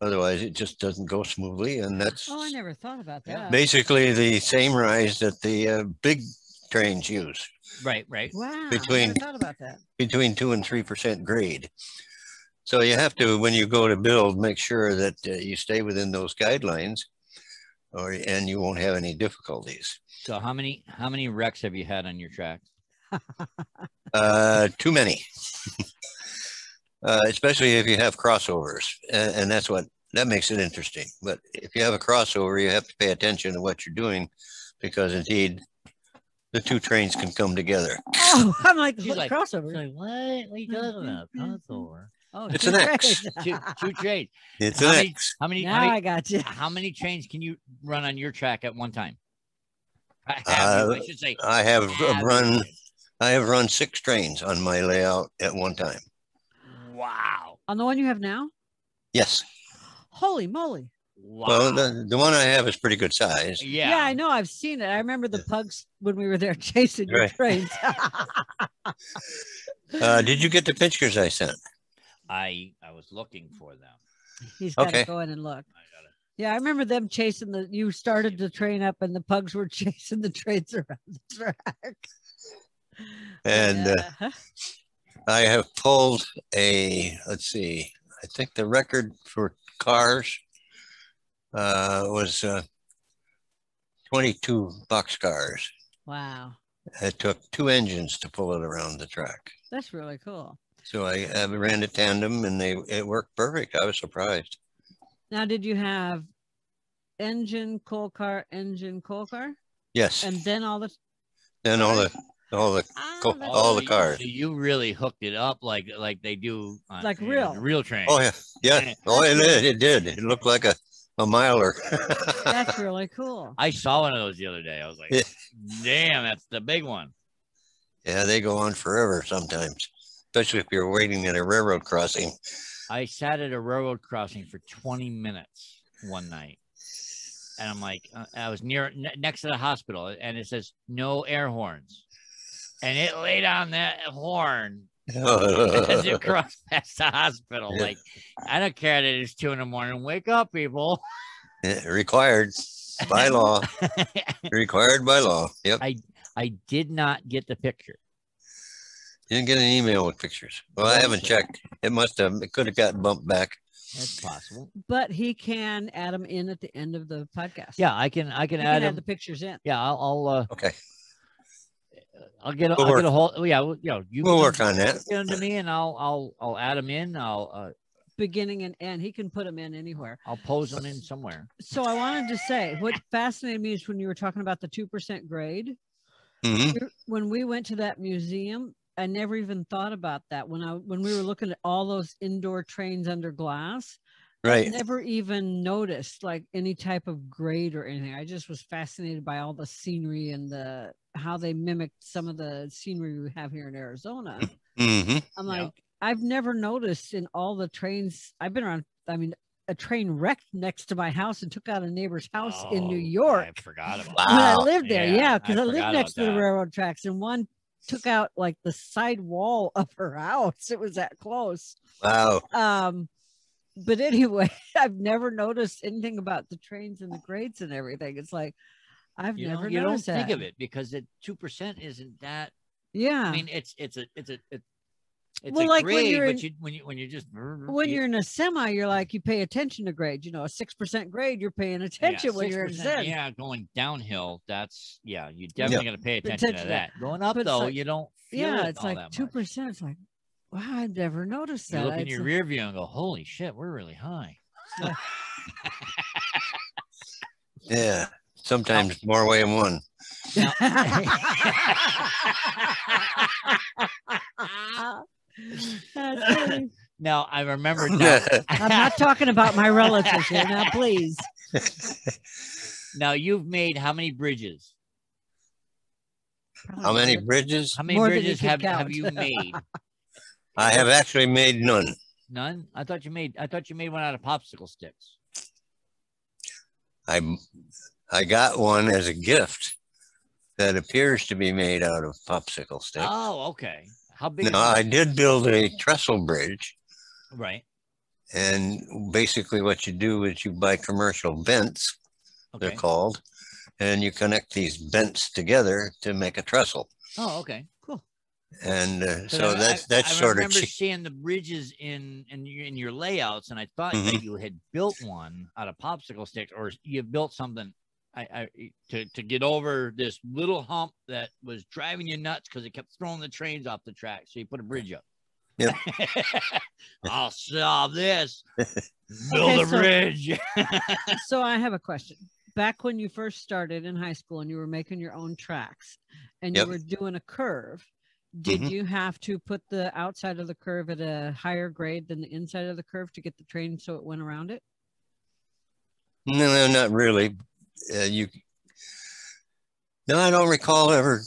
Otherwise, it just doesn't go smoothly. And that's oh, I never thought about that. basically the same rise that the uh, big trains use right right Wow. I between- never thought about that. between two and three percent grade. So you have to, when you go to build, make sure that uh, you stay within those guidelines, or and you won't have any difficulties. so how many how many wrecks have you had on your track Uh, too many, uh, especially if you have crossovers, and, and that's what that makes it interesting. But if you have a crossover, you have to pay attention to what you're doing, because indeed, the two trains can come together. Oh, I'm like, She's what like- crossover. like what what are you talking about crossover oh, It's an X. two two trains It's How an many- X. how many how now many, I got you. how many trains can you run on your track at one time? I, Uh, have you, I should say. I have uh, have run. you. I have run six trains on my layout at one time. Wow! On the one you have now? Yes. Holy moly. Wow! Well, the, the one I have is pretty good size. yeah, Yeah. I know. I've seen it. I remember the pugs when we were there chasing your trains. Uh, did you get the pictures I sent? I I was looking for them. He's got to Okay. go in and look. I gotta. Yeah, I remember them chasing the. You started the train up, and the pugs were chasing the trains around the track. And uh, I have pulled a, let's see, I think the record for cars uh, was uh, 22 boxcars. Wow. It took two engines to pull it around the track. That's really cool. So I, I ran a tandem and they it worked perfect. I was surprised. Now, did you have engine, coal car, engine, coal car? Yes. And then all the then all the all the Ah, Cool. that's- all the cars. so you really hooked it up like like they do on, Like you know, real. real train. oh yeah yeah oh it did it did it looked like a a miler. that's really cool. I saw one of those the other day. I was like, Yeah. damn, that's the big one. yeah, they go on forever sometimes, especially if you're waiting at a railroad crossing. I sat at a railroad crossing for 20 minutes one night. And I'm like, uh, I was near ne- next to the hospital and it says no air horns. And it laid on that horn as it crossed past the hospital. Yeah. Like, I don't care that it's two in the morning. Wake up, people. Yeah, required by law. required by law. Yep. I I did not get the picture. Didn't get an email with pictures. Well, I haven't checked. It must have. It could have gotten bumped back. That's possible. But he can add them in at the end of the podcast. Yeah, I can. I He can can add add the pictures in. Yeah, I'll. I'll uh, Okay, I'll get. A, We'll I'll work. get a whole. Yeah, well, you know, you we'll can work on that. Get them to me, and I'll. I'll. I'll add them in. I'll. Uh, Beginning and end. He can put them in anywhere. I'll pose them in somewhere. So I wanted to say what fascinated me is when you were talking about the 2% grade. hmm When we went to that museum, I never even thought about that. When I when we were looking at all those indoor trains under glass, Right. never even noticed like any type of grade or anything. I just was fascinated by all the scenery and the how they mimicked some of the scenery we have here in Arizona. hmm I'm Yeah. like, I've never noticed in all the trains I've been around. I mean, a train wrecked next to my house and took out a neighbor's house in New Oh, York I forgot about. Wow. when I lived there. Yeah, Yeah, because I I, lived next about to the railroad tracks, and one took out like the side wall of her house. It was that close. Wow. Um, but anyway, I've never noticed anything about the trains and the grades and everything. It's like I've You, never don't, you don't noticed think of it because it two percent isn't that. Yeah. I mean, it's it's a it's a it, it's Well, a like when you're but you when you when you just when you- you're in a semi, you're like you pay attention to grade. You know, a six percent grade, you're paying yeah, attention when you're in Zen. Yeah, going downhill, that's yeah, you definitely got to pay Pay attention attention to to that. Going up But it's though, like- you don't. Feel Yeah, it it's all like two percent. It's like, wow, I've never noticed You that. look in It's your a- rear view and go, "Holy shit, we're really high." Yeah. Sometimes more way than one. That's funny. now I remember now. I'm not talking about my relatives here now, please. now you've made how many bridges? How many bridges? How many More than you bridges can have, have you made? I have actually made none. None. I thought you made. I thought you made one out of popsicle sticks. I I got one as a gift that appears to be made out of popsicle sticks. Oh, okay. How big? No, I did build a trestle bridge, right. and basically what you do is you buy commercial bents, Okay. they're called, and you connect these bents together to make a trestle. Oh, okay. Cool. And uh, so I- that's I, that's I sort of remember seeing the bridges in in your, in your layouts, and I thought Mm-hmm. that you had built one out of popsicle sticks, or you built something. I, I to to get over this little hump that was driving you nuts because it kept throwing the trains off the track. So you put a bridge up. Yep. I'll solve this. Build Okay, a so- bridge. So I have a question. Back when you first started in high school and you were making your own tracks and Yep. you were doing a curve, did Mhm. you have to put the outside of the curve at a higher grade than the inside of the curve to get the train so it went around it? No, no, not really. Uh, you. No, I don't recall ever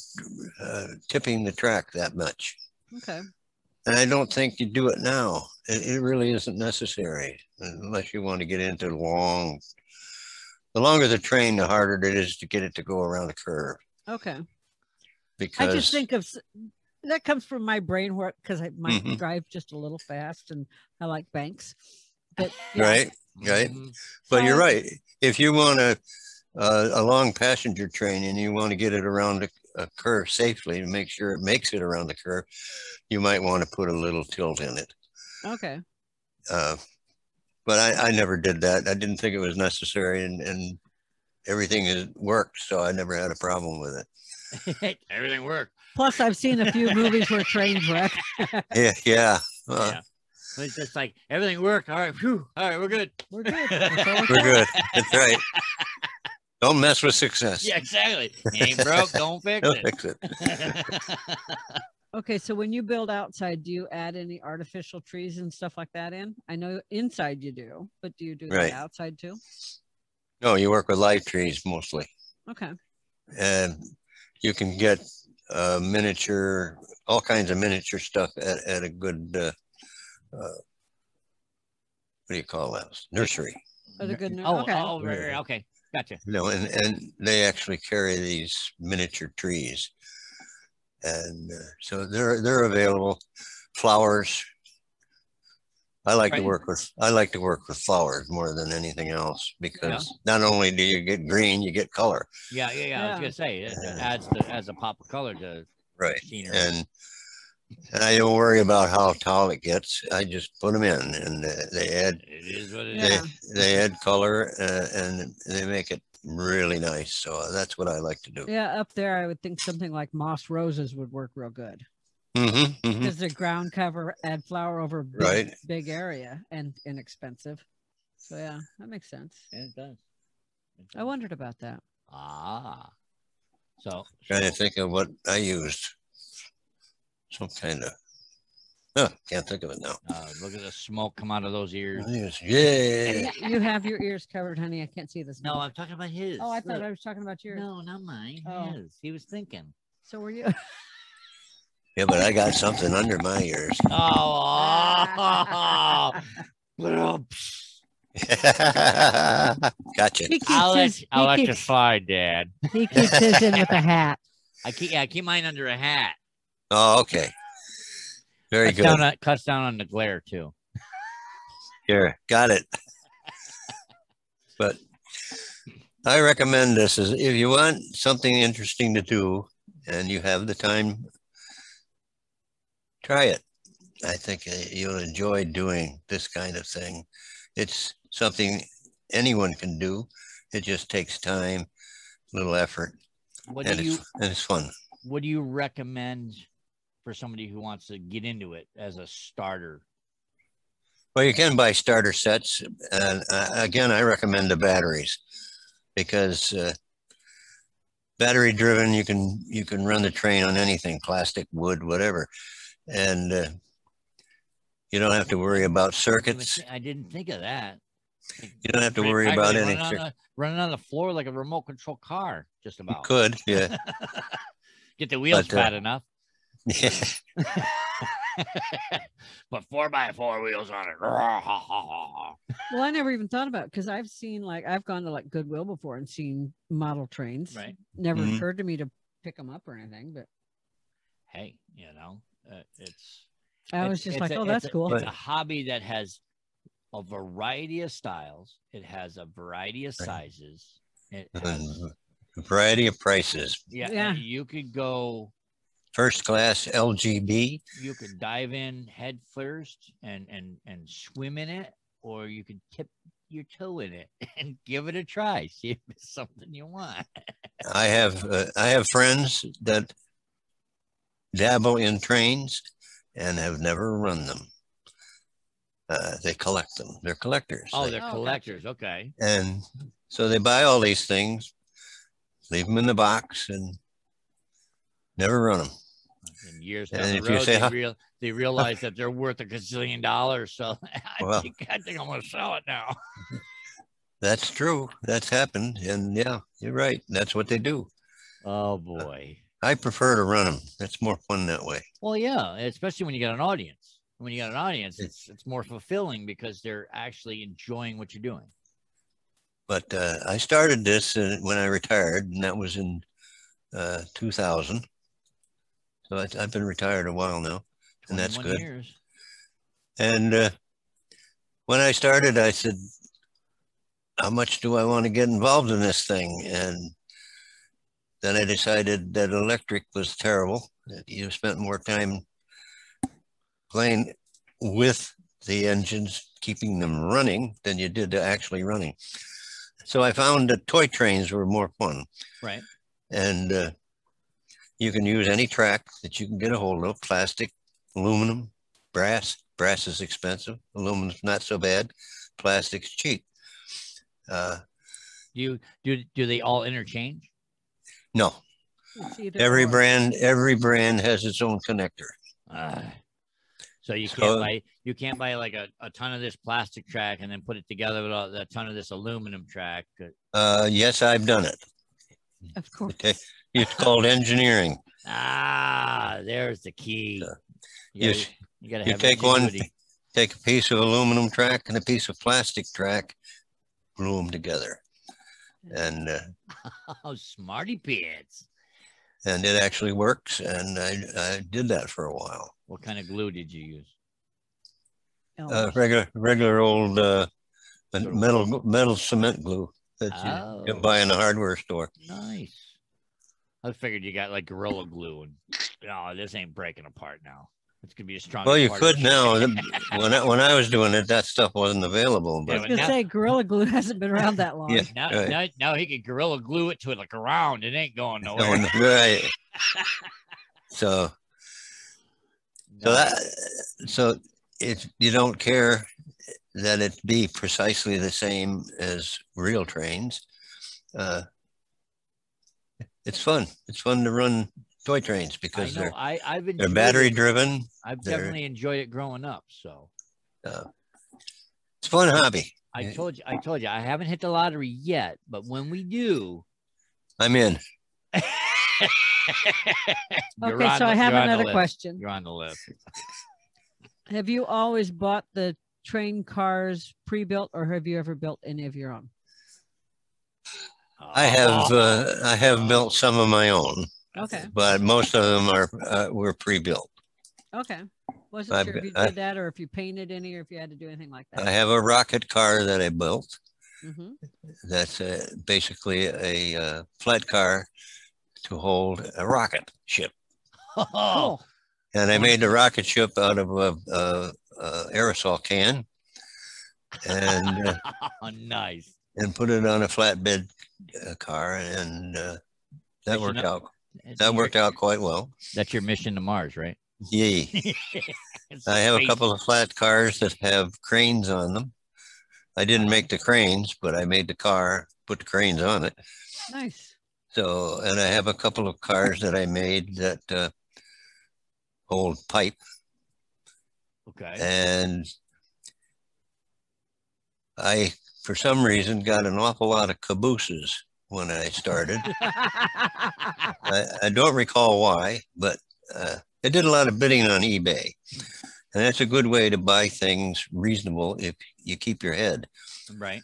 uh, tipping the track that much, Okay. and I don't think you do it now. It, it really isn't necessary unless you want to get into long. The longer the train, the harder it is to get it to go around a curve. Okay. Because I just think of that comes from my brain work because I might Mhm. drive just a little fast and I like banks. But yeah, right, right. Mhm. But you're right. If you want a uh, a long passenger train and you want to get it around a, a curve safely and make sure it makes it around the curve, you might want to put a little tilt in it. Okay. Uh, but I, I never did that. I didn't think it was necessary, and, and everything has worked, so I never had a problem with it. Everything worked. Plus, I've seen a few movies where trains wreck. Yeah, yeah. Uh, Yeah. It's just like everything worked. All right, whew, all right, we're good. We're good. We're good. That's right. Don't mess with success. Yeah, exactly. Ain't broke, don't fix Don't it. fix it. Okay, so when you build outside, do you add any artificial trees and stuff like that in? I know inside you do, but do you do Right. that outside too? No, you work with live trees mostly. Okay. and you can get uh, miniature, all kinds of miniature stuff at, at a good, uh, uh, what do you call that? Nursery. At a good. ner- oh, okay. oh, right, right, okay, gotcha. You know, and, and they actually carry these miniature trees. And uh, so they're, they're available. Flowers. I like to work with, I like to work with flowers more than anything else because not only do you get green, you get color. Yeah, yeah, yeah. I was gonna say it, it adds the adds a pop of color to Right. scenery. and and I don't worry about how tall it gets. I just put them in, and uh, they add it is what it Yeah. is. they, they add color, uh, and they make it really nice. So that's what I like to do. Yeah, up there, I would think something like moss roses would work real good because the ground cover add flower over a big, Right. big area and inexpensive. So yeah, that makes sense. Yeah, it does. It I wondered about that. Ah, so, Trying to think of what I used. Some kind of. Oh, can't think of it now. uh, look at the smoke come out of those ears. Yes, Yeah. Yeah, you have your ears covered, honey. I can't see this. No, I'm talking about his. Oh, I thought Look. I was talking about yours. No, not mine. Oh. His. He was thinking. So were you? Yeah, but I got something under my ears. Oh, little. gotcha. He keeps I'll let, his, you- I'll he let you keeps, slide, Dad. he keeps his in with a hat. I keep yeah, I keep mine under a hat. Oh, okay. Very cuts good. Down on, cuts down on the glare too. Here, got it. but I recommend this is if you want something interesting to do and you have the time, try it. I think uh, you'll enjoy doing this kind of thing. It's something anyone can do. It just takes time, a little effort, What and do you it's, and it's fun. what do you recommend for somebody who wants to get into it as a starter? Well, you can buy starter sets, and uh, again, I recommend the batteries because uh, battery driven, you can you can run the train on anything, plastic, wood, whatever, and uh, you don't have to worry about circuits. I didn't think of that. You don't have to worry about running on, Cir- the, running on the floor like a remote control car, just you about. could, yeah, Get the wheels But, uh, enough. Yeah. Put four by four wheels on it. Well, I never even thought about because I've seen like I've gone to like Goodwill before and seen model trains. right. Never Mhm. occurred to me to pick them up or anything, but Hey, you know, uh, it's I was It's- just it's like, a- oh, that's a- cool. It's a hobby that has a variety of styles. It has a variety of sizes. It has, a variety of prices. yeah, Yeah. you could go, First class LGB. you could dive in head first and and and swim in it, or you could tip your toe in it and give it a try. See if it's something you want. I have uh, I have friends that dabble in trains and have never run them. Uh, they collect them. They're collectors. Oh, They- they're Oh, collectors. Okay. and so they buy all these things, leave them in the box, and never run them. In years down And the if you road, say, they, real, they realize that they're worth a gazillion dollars. So I, Well. think, I think I'm going to sell it now. That's true. That's happened, and yeah, you're right. That's what they do. Oh boy. I prefer to run them. That's more fun that way. Well, yeah, especially when you got an audience. When you got an audience, it's it's more fulfilling because they're actually enjoying what you're doing. But uh, I started this uh, when I retired, and that was in uh, 2000. So I, I've been retired a while now. And that's good. Years. And uh, when I started, I said, "How much do I want to get involved in this thing?" And then I decided that electric was terrible. That you spent more time playing with the engines, keeping them running than you did to actually running. So I found that toy trains were more fun. Right. And uh, you can use any track that you can get a hold of plastic, aluminum, brass. Brass is expensive, aluminum's not so bad, plastic's cheap. Uh, Do you do do they all interchange? no, every or. brand, every brand has its own connector. Uh, so you So- can't buy you can't buy like a, a ton of this plastic track and then put it together with a, a ton of this aluminum track. Uh, yes, I've done it. Of course. Okay. It's called engineering. Ah, there's the key. So, You you gotta, s- you gotta you have take one- Take a piece of aluminum track and a piece of plastic track, glue them together. And, uh, Oh, smarty pants. and it actually works. And I, I did that for a while. What kind of glue did you use? Oh, Uh, regular, regular old, uh, metal, metal cement glue that you Oh. can buy in the hardware store. Nice. I figured you got like gorilla glue and no, this ain't breaking apart now. It's gonna be a strong. Well, you could now. When I, when I was doing it, that stuff wasn't available, I but was gonna now- say Gorilla Glue hasn't been around that long. Yeah. Now, Right. now, now he could gorilla glue it to it like around. It ain't going nowhere. going right. So, so that, so if you don't care that it be precisely the same as real trains, uh, it's fun. It's fun to run toy trains because know. they're I, I've they're battery it. driven. I've they're- definitely enjoyed it growing up. So uh, It's fun hobby. I told you, I told you, I haven't hit the lottery yet, but when we do, I'm in. Okay, so the- I have you're on the another question. You're on the list. Have you always bought the train cars pre-built, or have you ever built any of your own? I have uh, I have built some of my own, Okay, but most of them are uh, were pre-built. okay. Wasn't I sure if you be- I- that, or if you painted any, or if you had to do anything like that. I have a rocket car that I built. hmm That's uh basically a uh, flat car to hold a rocket ship. Oh, And I made the rocket ship out of a, a, a aerosol can and uh, nice. and put it on a flatbed uh, car, and uh, that Mission worked up- out. That worked out quite well. That's your mission to Mars, right? It's I have a couple of flat cars that have cranes on them. I didn't make the cranes, but I made the car, put the cranes on it. Nice. So, and I have a couple of cars that I made that uh, hold pipe, Okay. and I, for some reason, got an awful lot of cabooses when I started. I, I don't recall why, but uh, I did a lot of bidding on eBay, and that's a good way to buy things reasonable if you keep your head. right.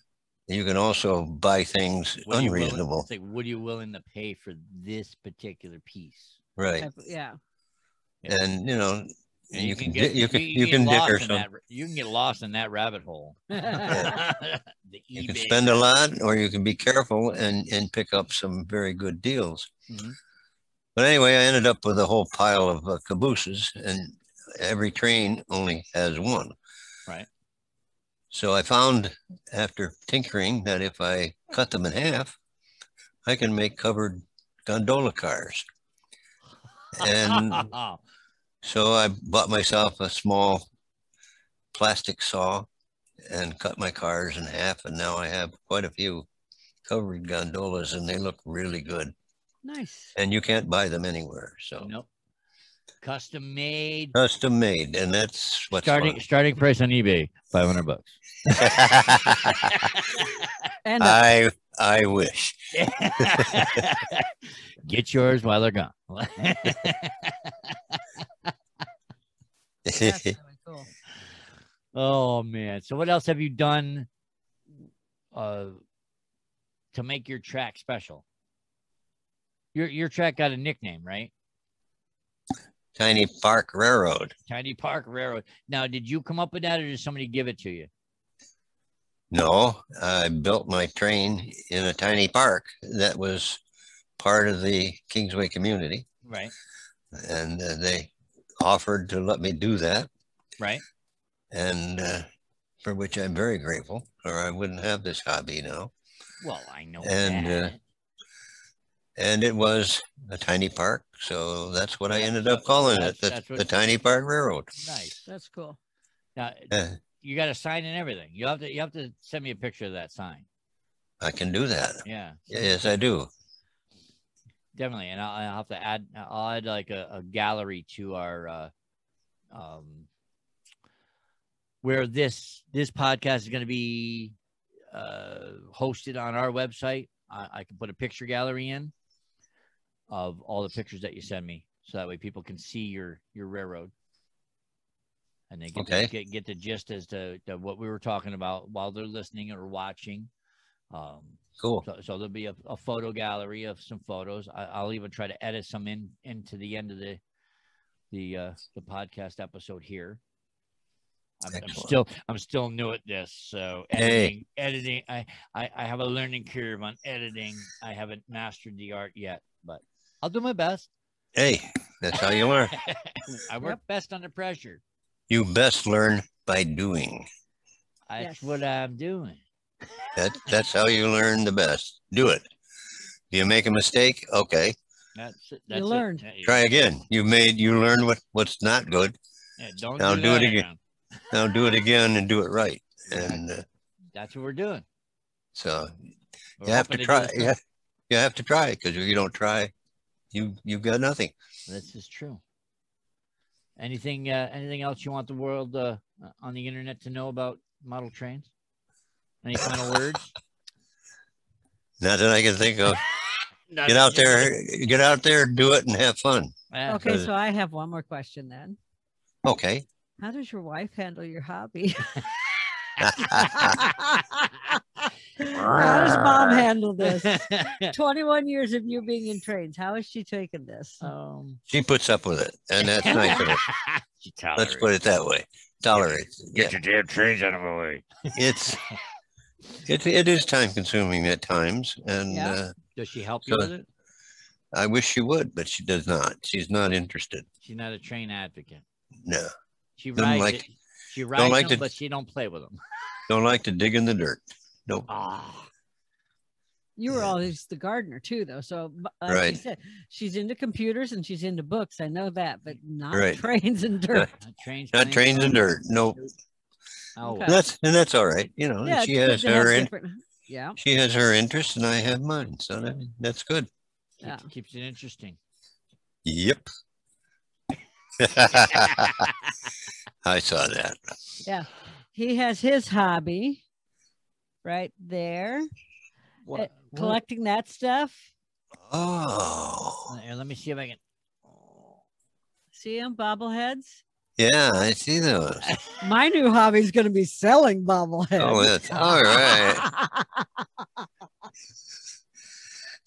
You can also buy things What are willing- unreasonable, it's like, what are you willing to pay for this particular piece? right? Yeah. Yeah. And you know, And you, can get you can you, get can lost dicker in some. that, you can get lost in that rabbit hole. the You can spend a lot, or you can be careful and and pick up some very good deals. Mhm. But anyway, I ended up with a whole pile of uh, cabooses, and every train only has one. Right. So I found after tinkering that if I cut them in half, I can make covered gondola cars. And so I bought myself a small plastic saw and cut my cars in half, and now I have quite a few covered gondolas, and they look really good. Nice. And you can't buy them anywhere, so nope. Custom made. custom made, and that's what's starting starting price on eBay, five hundred bucks. And uh, I I wish. Get yours while they're gone. that's really cool. oh man. So what else have you done uh to make your track special? Your your track got a nickname, right? Tiny Park Railroad. Tiny Park Railroad. Now, did you come up with that or did somebody give it to you? No, I built my train in a tiny park that was part of the Kingsway community, Right. and uh, they offered to let me do that, Right. and uh, for which I'm very grateful, or I wouldn't have this hobby now. Well, I know And, uh. And it was a tiny park, so that's what I ended up calling that's- it, the, what- the Tiny Park Railroad. nice. That's cool. Now Uh, you got a sign and everything. You have to you have to send me a picture of that sign. I can do that. Yeah. Yes, I do. Definitely, and I'll, I'll have to add. I'll add like a, a gallery to our, uh, um, where this this podcast is going to be uh, hosted on our website. I, I can put a picture gallery in of all the pictures that you send me, so that way people can see your your railroad, and they get Okay. to, get get the gist as to, to what we were talking about while they're listening or watching. Um, Cool. so, so there'll be a, a photo gallery of some photos. I, I'll even try to edit some in into the end of the the uh, the podcast episode here. I'm, I'm still I'm still new at this, so Hey. editing editing. I, I I have a learning curve on editing. I haven't mastered the art yet, but I'll do my best. Hey, that's how you learn. I work best under pressure. You best learn by doing. That's Yes. what I'm doing. That that's how you learn the best. Do it. You make a mistake, okay. That's it. That's it. learned. Yeah, Try again. You made you learned what what's not good. yeah, don't Now do, do it that again. Now do it again and do it right. And uh, That's what we're doing. so We're you have to try. this You have, you have to try because if you don't try, you you've got nothing. This is true. Anything uh, anything else you want the world uh, uh, on the internet to know about model trains? Any final words? Not that I can think of. Get out there, get out there, do it, and have fun. Okay, so I have one more question then. Okay. How does your wife handle your hobby? How does mom handle this? 21 years of you being in trains. How is she taking this? um, she puts up with it, and that's nice of her. she Let's put it that way. Tolerate. Yeah, your damn trains out of my way. it's it, it is time consuming at times, and Yeah. uh, Does she help you with it? I wish she would, but she does not. She's not interested. She's not a train advocate. No, She rides like- it. She rides like them, to- but she don't play with them. don't like to dig in the dirt. Nope. Ah, You were always the gardener too, though. So, b- like you Right. said, she's into computers and she's into books. I know that, but not Right. trains and dirt. not trains. Not trains and cars. dirt. Nope. Oh, Okay. That's and that's all right. You know, yeah, she has her in, Yeah, she has her interest, and I have mine. So that, that's good. yeah. keeps, keeps it interesting. Yep. I saw that. Yeah, he has his hobby right there, What, what- collecting that stuff. Oh, Here, let me see if I can. See him, bobbleheads. yeah, I see those. My new hobby is going to be selling bobbleheads. Oh, that's all right.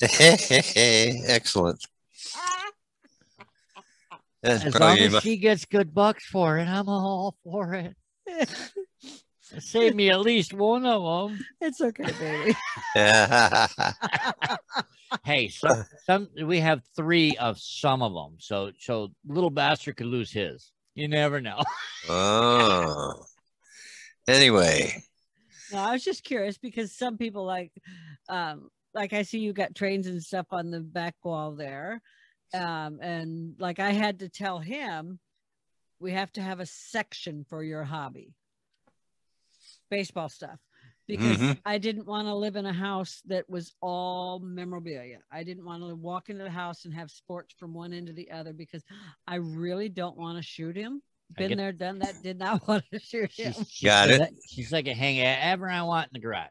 Excellent. That's As long as my, she gets good bucks for it, I'm all for it. Save me at least one of them. it's okay, baby. Hey, some, some we have three of some of them, so so little bastard could lose his. You never know. oh. Anyway, No, I was just curious because some people like, um, like I see you got trains and stuff on the back wall there, um, and like I had to tell him, we have to have a section for your hobby, baseball stuff, because Mhm. I didn't want to live in a house that was all memorabilia. I didn't want to walk into the house and have sports from one end to the other because I really don't want to shoot him. Been get- there, done that. Did not want to shoot him. She's, she's Got like it. a- She's like a hang ever I want in the garage.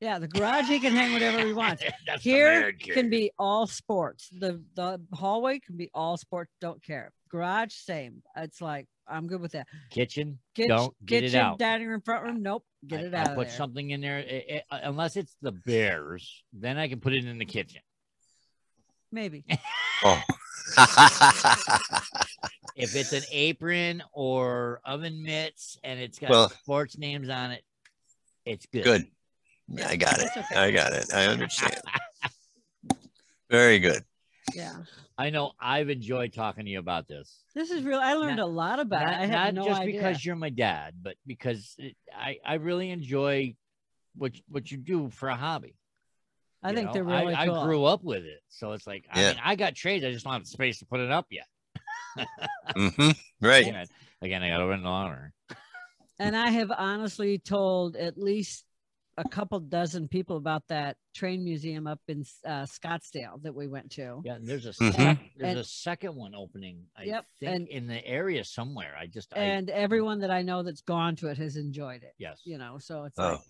Yeah, the garage he can hang whatever he wants. That's Here can be all sports. The the hallway can be all sports. Don't care. Garage same. It's like I'm good with that. kitchen. Kitchen, Don't get it out. dining room, front room. Nope. Get I, it I out of put there. something in there, eh, eh, uh, unless it's the Bears. Then I can put it in the kitchen. Maybe. oh. If it's an apron or oven mitts and it's got Well- sports names on it, it's good. Good. I got it. Okay. I got it. I understand. Very good. Yeah. I know I've enjoyed talking to you about this. This is real. I learned Not- a lot about not, it. I not had no just idea. because you're my dad, but because it, I I really enjoy what what you do for a hobby. I you think know? they're really I, cool. I grew up with it, so it's like I mean I got trades. I just don't have the space to put it up yet. mm-hmm. Right. Again, again, I got to run an honor. and I have honestly told at least a couple dozen people about that train museum up in uh, Scottsdale that we went to. Yeah, and there's a Mhm. sec- there's And- a second one opening. I Yep, think and- in the area somewhere. I just I, And everyone that I know that's gone to it has enjoyed it. yes. You know, so it's Oh. like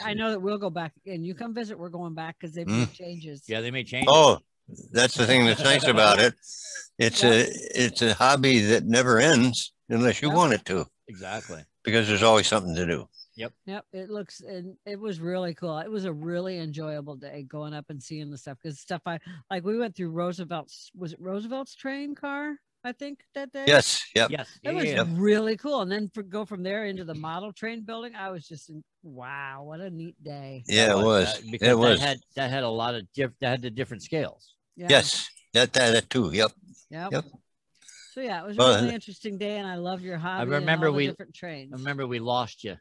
I, I know that we'll go back and you come visit. We're going back because they've made changes. Yeah, they may change. Oh, that's the thing that's nice about it. It's a it's a hobby that never ends unless you Yep. want it to, exactly. because there's always something to do. Yep, Yep. it looks and it was really cool. It was a really enjoyable day going up and seeing the stuff because stuff I like. We went through Roosevelt's was it Roosevelt's train car? I think that day. Yes. Yep. Yes. It was yeah. really cool. And then for go from there into the model train building, I was just in, wow, what a neat day. Yeah, it was. uh, because It was. That had, that had a lot of diff. That had the different scales. Yeah. Yes. That, that that too. Yep. Yep. Yep. So yeah, it was a Well, really interesting day, and I love your hobby. and all remember the we- different trains. I remember we lost you.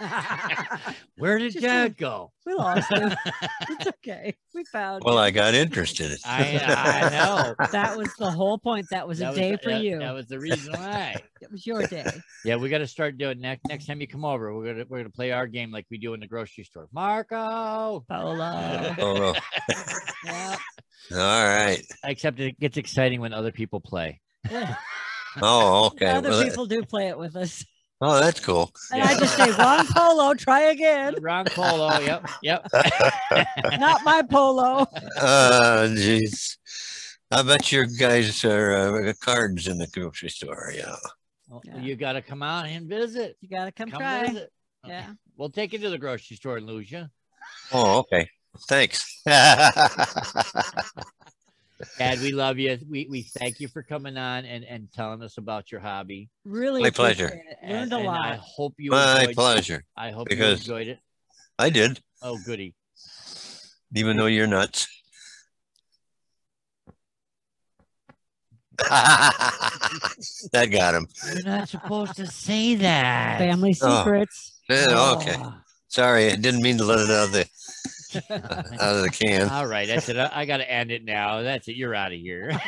Where did Just Dad go? we lost him. it's okay. We found. Well, you. I got interested. I I know. that was the whole point. That was That a was day for that- you. That was the reason why. it was your day. Yeah, we got to start doing next next time you come over. We're gonna we're gonna play our game like we do in the grocery store. Marco. Polo. Oh, no. yeah. All right. Except it gets exciting when other people play. Oh, okay. Other Well, that- people do play it with us. Oh, that's cool. And I just say, wrong polo, try again. Round polo. Yep. Yep. Not my polo. Uh, jeez. I bet your guys are uh, cards in the grocery store. Yeah. Well, Yeah. You got to come out and visit. You gotta come, Come try. visit. Okay. Yeah. We'll take you to the grocery store and lose you. Oh, okay. Thanks. Dad, we love you. We we thank you for coming on and, and telling us about your hobby. Really My pleasure. appreciate it. And, Learned a and I hope you My enjoyed pleasure. I hope because- you enjoyed it. I did, Oh, goody. even though you're nuts. that got him. You're not supposed to say that. Family Oh. secrets. Okay. Oh. Sorry, I didn't mean to let it out of the out of the can. All right, that's it. I, I got to end it now. That's it. You're out of here.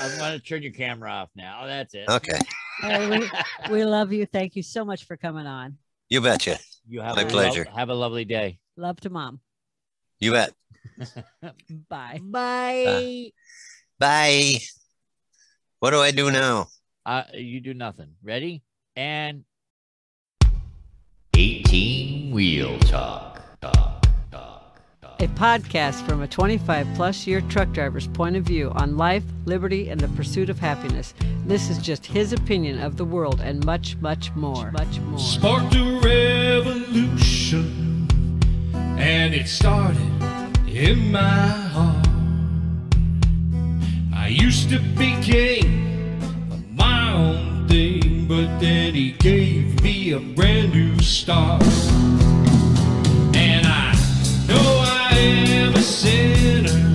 I'm going to turn your camera off now. That's it. Okay, Hey, we, we love you. Thank you so much for coming on. you betcha. You have My a lo- pleasure. have a lovely day. Love to mom. You bet. Bye. Bye. Bye. What do I do now? Uh, you do nothing. Ready? And 18 Wheel Talk. Talk. Talk. Talk. A podcast from a 25 plus year truck driver's point of view on life, liberty, and the pursuit of happiness. This is just his opinion of the world and much, much more. Much more. sparked a revolution, and it started in my heart. I used to be king of my own thing, but then he gave me a brand new start. And I know I am a sinner.